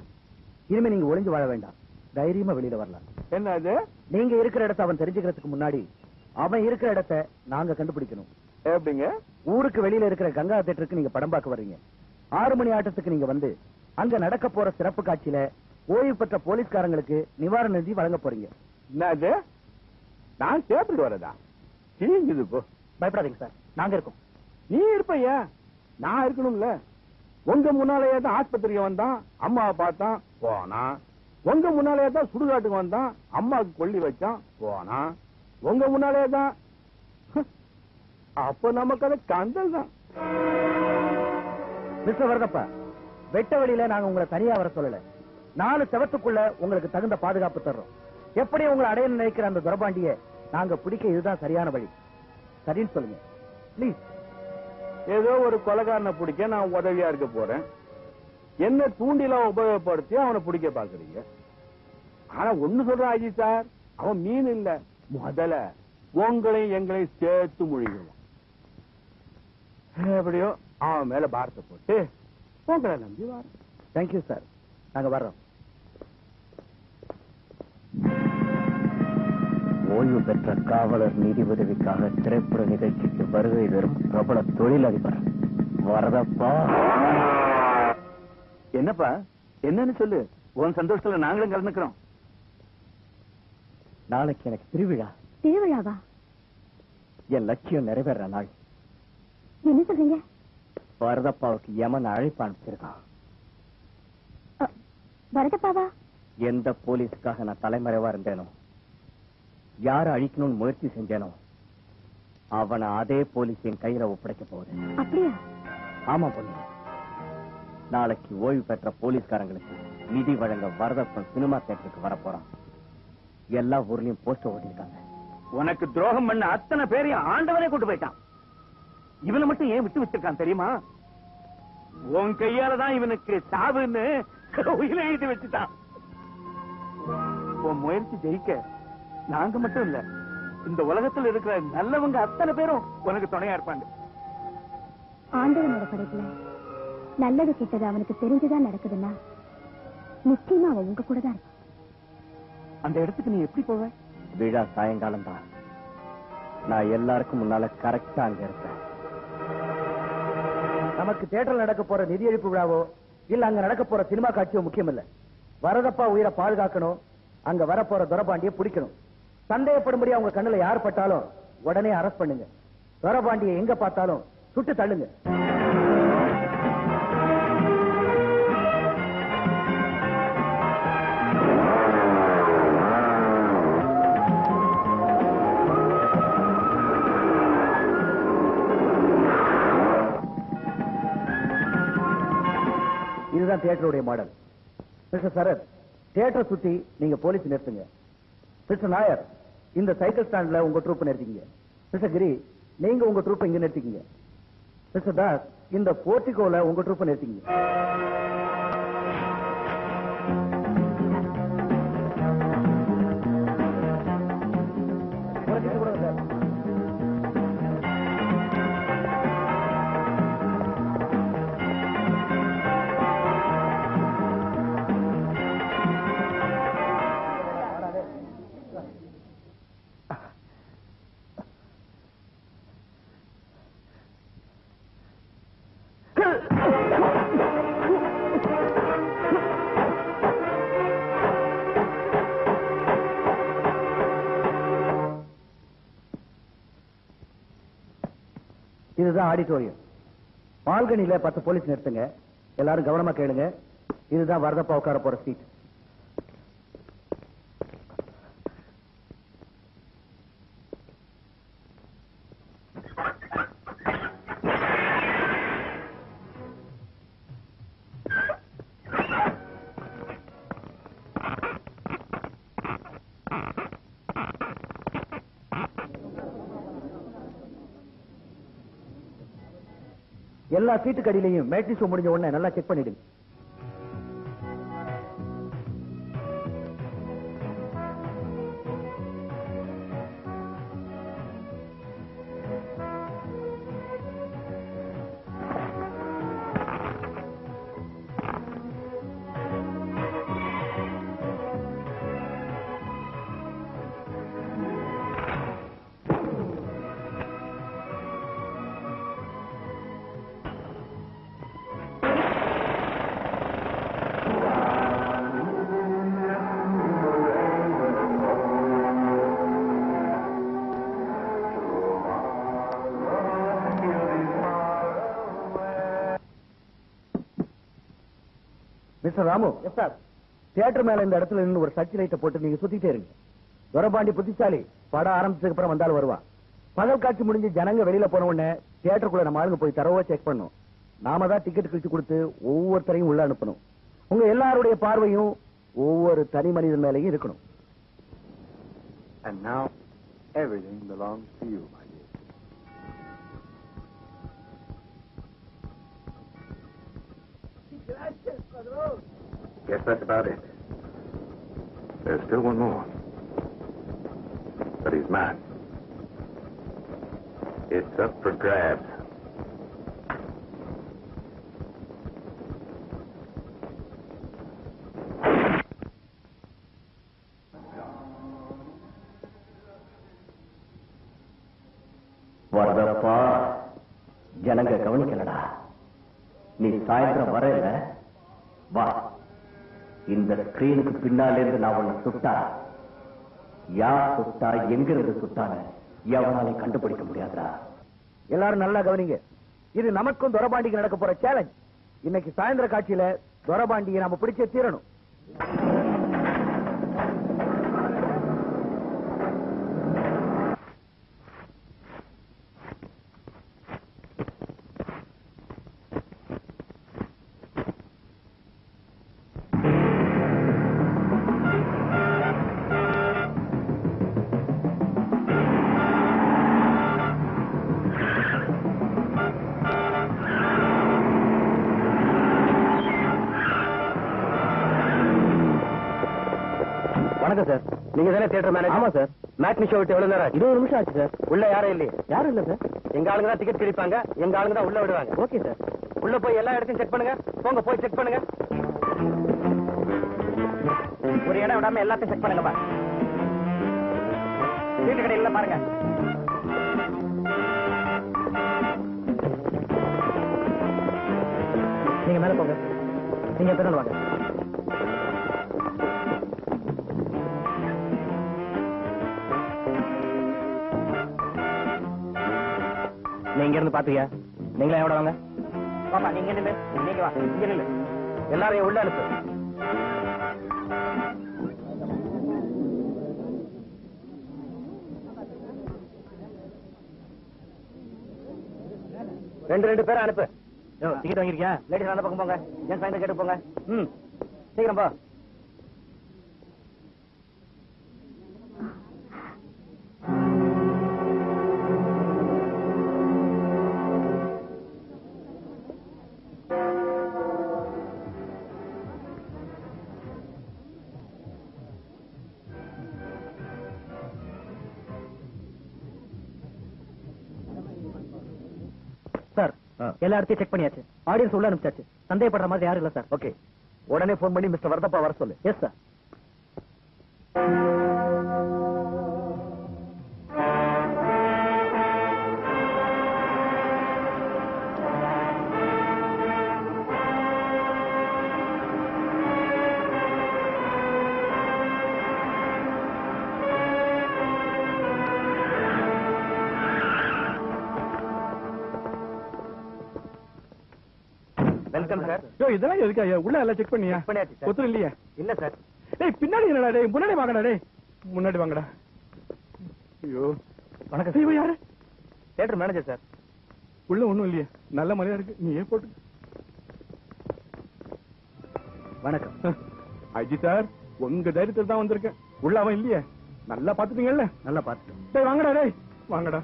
இனிமே நீங்க ஒளிஞ்சு வாழ வேண்டாம். தைரியமா வெளியில வரலாம். என்ன அது நீங்க இருக்கிற இடத்தை அவன் தெரிஞ்சுக்கிறதுக்கு முன்னாடி அவன் இருக்கிற இடத்தை நாங்க கண்டுபிடிக்கணும். எப்படிங்க? ஊருக்கு வெளியில இருக்கிற கங்கா தேட்டருக்கு நீங்க படம் பார்க்க வர்றீங்க. ஆறு மணி ஆட்டத்துக்கு நீங்க வந்து அங்க நடக்க போற சிறப்பு காட்சியில ஓய்வு பெற்ற போலீஸ்காரங்களுக்கு நிவாரண நிதி வழங்க போறீங்க. என்னது? நான் கேட்டுட்டு வரதா? தீங்குது போ. பயப்படாதீங்க சார். நாங்க இருக்கோம். நீ இருப்பையா நான் இருக்கணும்ல. உங்க முன்னாலேயே தான் ஆஸ்பத்திரிக்கு வந்தான் அம்மாவை பார்த்தான் போனா உங்க முன்னாலேயே தான் சுடுகாட்டுக்கு வந்தான் அம்மாவுக்கு கொல்லி வச்சான் போனா? உங்க முன்னாலேயே தான். அப்ப நமக்கு அது கந்தல் தான். மிஸ்டர் வரதப்பா வெட்ட வழியில நாங்க உங்களை தனியா வர சொல்லல. நாலு செவத்துக்குள்ள உங்களுக்கு தகுந்த பாதுகாப்பு தர்றோம். எப்படி உங்களை அடைய நினைக்கிற அந்த துரபாண்டிய நாங்க பிடிக்க இதுதான் சரியான வழி. சரின்னு சொல்லுங்க. ப்ளீஸ் ஏதோ ஒரு கொலைகாரனை பிடிக்க நான் உதவியா இருக்க போறேன். என்ன தூண்டிலாம் உபயோகப்படுத்தி அவனை பிடிக்க பாக்குறீங்க ஆனா ஒண்ணு சொல்றான் அஜித் சார் அவன் மீன் இல்ல. முதல்ல உங்களையும் எங்களையும் சேர்த்து முழுகிடுவான். எப்படியோ அவன் மேல பாரத்தை போட்டு உங்களை நம்பி வர தேங்க்யூ சார் நாங்க வர்றோம். ஓய்வு பெற்ற காவலர் நிதி உதவிக்காக திரைப்பட நிகழ்ச்சிக்கு வருகை தரும் பிரபல தொழிலதிபர். வரதப்பா. என்னப்பா? என்னன்னு சொல்லு. உன் சந்தோஷத்துல நாங்களும் கலந்துக்கிறோம். நாளைக்கு எனக்கு திருவிழா. திருவிழாவா? என் லட்சியம் நிறைவேற நாள். என்ன சொல்றீங்க? வரதப்பாவுக்கு யமன் அழைப்பு அனுப்பிச்சிருக்கான். அ, வரதப்பாவா எந்த போலீஸுக்காக நான் தலைமறைவா இருந்தேனோ? யார அழிக்கணும்னு முயற்சி செஞ்சேனோ? அவனை அதே போலீஸ் என் கையில ஒப்படைக்க போகுது அப்படியா? ஆமா பொண்ணு. நாளைக்கு ஓய்வு பெற்ற போலீஸ்காரங்களுக்கு நிதி வழங்க வரதப்பன் சினிமா தியேட்டருக்கு வர போறான். எல்லா ஊர்லயும் போஸ்டர் ஓட்டிருக்காங்க உனக்கு துரோகம் பண்ண அத்தனை பேரையும் ஆண்டவனே கொண்டு போயிட்டான். இவனை மட்டும் ஏன் விட்டு வச்சிருக்கான் தெரியுமா? உன் கையால தான் இவனுக்கு சாவுன்னு உயிரை எழுதி வச்சுட்டான். உன் முயற்சி ஜெயிக்க நாங்க மட்டும் இல்ல இந்த உலகத்துல இருக்கிற நல்லவங்க அத்தனை பேரும் உனக்கு துணையா இருப்பாங்க. ஆண்டவனோட படைப்புல நல்லது கெட்டது அவனுக்கு தெரிஞ்சுதான் நடக்குதுன்னா நிச்சயமா அவன் உங்க கூட தான் அந்த இடத்துக்கு நீ எப்படி போவ? விழா சாயங்காலம் தான் நான் எல்லாருக்கும் முன்னால கரெக்டா அங்க இருப்பேன். நமக்கு தியேட்டர்ல நடக்க போற நிதி எழுப்பு விழாவோ இல்ல அங்க நடக்க போற சினிமா காட்சியோ முக்கியம் இல்ல வரதப்பா உயிரை பாதுகாக்கணும் அங்க வரப்போற துரபாண்டிய பிடிக்கணும். சந்தேகப்படும்படி அவங்க கண்ணுல யார் பட்டாலும் உடனே அரெஸ்ட் பண்ணுங்க. துரபாண்டிய எங்க பார்த்தாலும் சுட்டு தள்ளுங்க. தியேட்டருடைய மாடல். மிஸ்டர் சரத் தியேட்டர் சுத்தி நீங்க போலீஸ் நிறுத்துங்க. மிஸ்டர் நாயர் இந்த சைக்கிள் ஸ்டாண்ட்ல உங்க ட்ரூப் நிறுத்திக்கங்க. மிஸ்டர் கிரி நீங்க உங்க ட்ரூப் இங்க நிறுத்திக்கங்க. மிஸ்டர் தாஸ் இந்த போர்ட்டிகோல உங்க ட்ரூப் நிறுத்திக்கங்க. இதுதான் ஆடிட்டோரியம் பால்கனியில பத்து போலீஸ் நிறுத்துங்க. எல்லாரும் கவனமா கேளுங்க. இதுதான் வரதப்பா உட்கார போற சீட் எல்லா சீட்டு கடியிலையும் மேட்ரிஸ் முடிஞ்ச உடனே நல்லா செக் பண்ணிடுங்க mister Ramu. Yes sir theatre மேல இந்த இடத்துல நின்று ஒரு சர்ச் லைட்டை போட்டு நீங்க சுத்திட்டே இருங்க. துரபாண்டி புத்திசாலி படம் ஆரம்பிச்சதுக்கு அப்புறம் வந்தாலும் வருவான் பகல் காட்சி முடிஞ்சு ஜனங்க வெளியில போன உடனே தியேட்டருக்குள்ள நம்ம ஆளுங்க போய் தரவா செக் பண்ணும். நாம தான் டிக்கெட் கிழிச்சு கொடுத்து ஒவ்வொருத்தரையும் உள்ள அனுப்பணும். உங்க எல்லாருடைய பார்வையும் ஒவ்வொரு தனி மனிதன் மேலையும் இருக்கணும். And now, everything belongs to you, Guess that's about it. There's still one more. But he's mine. It's up for grabs. ஸ்கிரீனுக்கு பின்னாலேருந்து நான் உன்னை சுட்டா. யார் சுட்டா? எங்க இருந்து சுட்டான எவனாலே கண்டுபிடிக்க முடியாதுடா. எல்லாரும் நல்லா கவனிங்க. இது நமக்கும் துரபாண்டிக்கு நடக்க போற சேலஞ்ச் இன்னைக்கு சாயந்தர காட்சியில துரபாண்டியை நாம பிடிச்சே தீரணும். தியேட்டர் மேனேஜர் ஆமா சார் மேட்னி ஷோ விட்டு எவ்வளவு நேரம் இருபது நிமிஷம் ஆச்சு சார் உள்ள யாரும் இல்லையே. யாரும் இல்ல சார் எங்க ஆளுங்க தான் டிக்கெட் கிடைப்பாங்க. எங்க ஆளுங்க தான் உள்ள விடுவாங்க. ஓகே சார் உள்ள போய் எல்லா இடத்தையும் செக் பண்ணுங்க. போங்க போய் செக் பண்ணுங்க. ஒரு இடம் விடாம எல்லாத்தையும் செக் பண்ணுங்கப்பா. சீட்டு கடையில் பாருங்க. நீங்க மேல போங்க. நீங்க எத்தனை வாங்க. நீங்க இருந்து பாத்தீங்க நீங்களே எவ்வளவு வாங்க? பாப்பா நீங்க நீங்க வா. இங்க எல்லாரையும் உள்ள அனுப்பு. ரெண்டு ரெண்டு பேரும் அனுப்பு. டிக்கெட் வாங்கிருக்கியா லேடிஸ் அந்த பக்கம் போங்க. ஏன் சாயந்தரம் கேட்டு போங்க. ம். சீக்கிரம் போ. எல்லா இடத்தையும் செக் பண்ணியாச்சு. ஆடியன்ஸ் உள்ள அனுப்பிச்சாச்சு. சந்தேகப்படுற மாதிரி யாரும் இல்ல சார் ஓகே உடனே போன் பண்ணி மிஸ்டர் வரதப்பா வர சொல்லு. எஸ் சார் யோ இதெல்லாம் எதுக்கு? ஐயா உள்ள எல்லாம் செக் பண்ணியா? பண்ணியாச்சு சார் ஒத்துரும் இல்லையா? இல்ல சார் டேய் பின்னாடி என்னடா டேய் முன்னாடி வாங்கடா டேய். முன்னாடி வாங்கடா. ஐயோ. வணக்கம் இவன் யாரு? தியேட்டர் மேனேஜர் சார் உள்ள ஒண்ணும் இல்லையே. நல்ல மரியாதை இருக்கு. நீ ஏன் போட்டு வணக்கம். அஜி சார் உங்க தைரியத்தில் தான் வந்திருக்கேன். உள்ள அவன் இல்லையே. நல்லா பாத்துட்டீங்கல்ல நல்லா டேய் வாங்கடா டேய். வாங்கடா.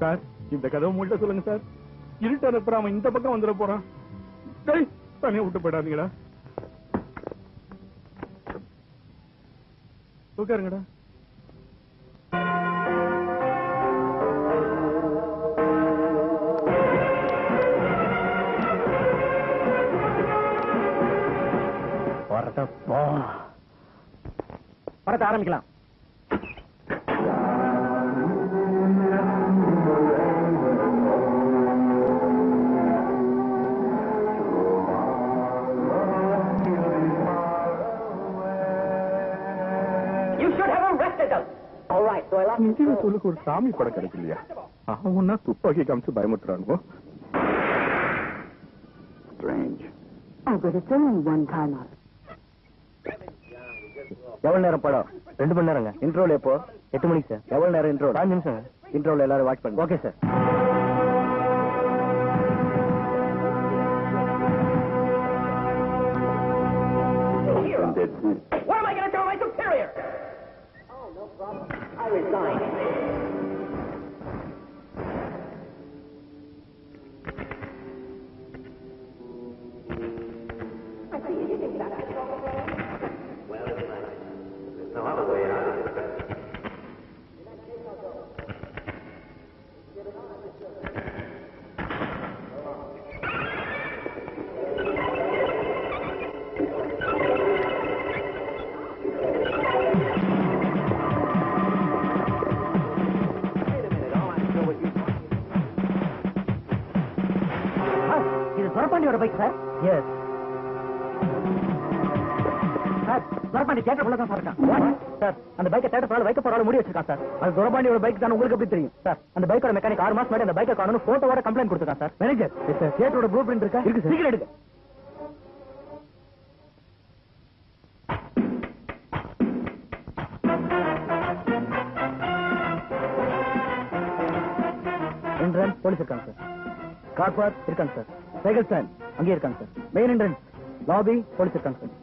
சார் இந்த கதவு மூட்ட சொல்லுங்க சார். இருட்ட அனுப்புறாம இந்த பக்கம் வந்துட போறான். தனியா விட்டு போயிடாதீங்கடா. உட்காருங்கடா. பரத ஆரம்பிக்கலாம். சாமி படம் கிடைக்கலையா? அவன்னா துப்பாக்கி காமிச்சு பயமுத்துறானுவோ. எவ்வளவு நேரம் படம்? ரெண்டு மணி நேரங்க. இன்ட்ரோல எப்போ? எட்டு மணிக்கு சார். எவ்வளவு நேரம் இன்ட்ரோ அஞ்சு நிமிஷம் இன்ட்ரோல எல்லாரும் வாட்ச் பண்ணுங்க. ஓகே சார் அது துரப்பாண்டியோட பைக் தான் உங்களுக்கு எப்படி தெரியும்? சார் அந்த பைக்கோட மெக்கானிக் ஆறு மாசம் முன்னாடி அந்த பைக்கை காணும் போட்டோவோட கம்ப்ளைண்ட் கொடுத்துருக்கான் சார். மேனேஜர் தியேட்டரோட ப்ளூ பிரிண்ட் இருக்கா? இருக்கு சீக்கிரம் எடுங்க. என்ட்ரன்ஸ் போலீஸ் இருக்காங்க சார் கார் பார்க் இருக்காங்க சார் சைக்கிள் ஸ்டாண்ட் அங்கேயே இருக்காங்க sir main entrance lobby police இருக்காங்க சார்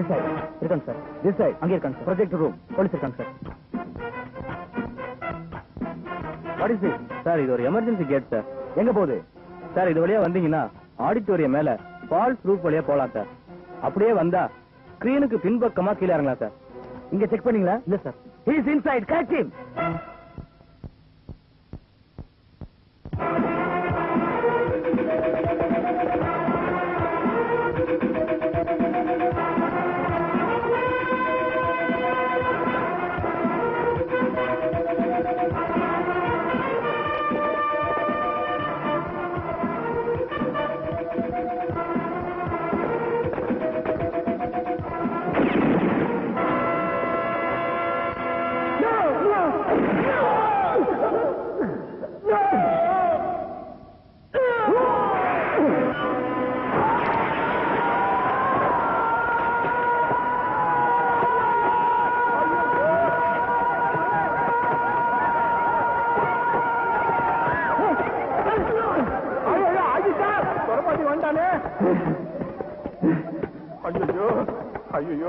திஸ் சைட் இருக்காங்க சார் திஸ் சைட் அங்கே இருக்காங்க சார் ப்ரொஜெக்ட் ரூம் போலீஸ் இருக்காங்க sir what is this sir இது ஒரு எமர்ஜென்சி கேட் சார் எங்க போகுது? சார் இது வழியா வந்தீங்கன்னா ஆடிட்டோரியம் மேல ஃபால்ஸ் ரூப் வழியா போலாம் சார் அப்படியே வந்தா ஸ்கிரீனுக்கு பின்பக்கமா கீழே இறங்கலாம் சார் இங்க செக் பண்ணீங்களா? இல்ல சார் ஹீஸ் இன்சைட் கேட்ச்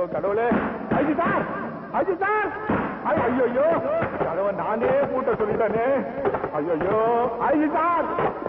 ஐயோ கடவுளே. ஐயோ சார். ஐயோ சார். ஐயோ கடவுள் நானே கூட்ட சொல்லிட்டானே. ஐயோ. ஐயோ சார்.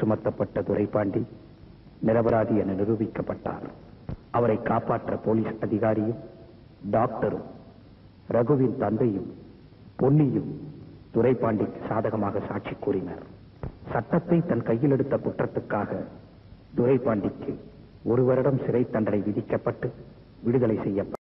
சுமத்தப்பட்ட துரைபாண்டி நிரபராதி என நிரூபிக்கப்பட்டார். அவரை காப்பாற்ற போலீஸ் அதிகாரியும் டாக்டரும் ரகுவின் தந்தையும் பொன்னியும் துரைபாண்டிக்கு சாதகமாக சாட்சி கூறினர். சட்டத்தை தன் கையில் எடுத்த குற்றத்துக்காக துரைபாண்டிக்கு ஒரு வருடம் சிறை தண்டனை விதிக்கப்பட்டு விடுதலை செய்யப்பட்டார்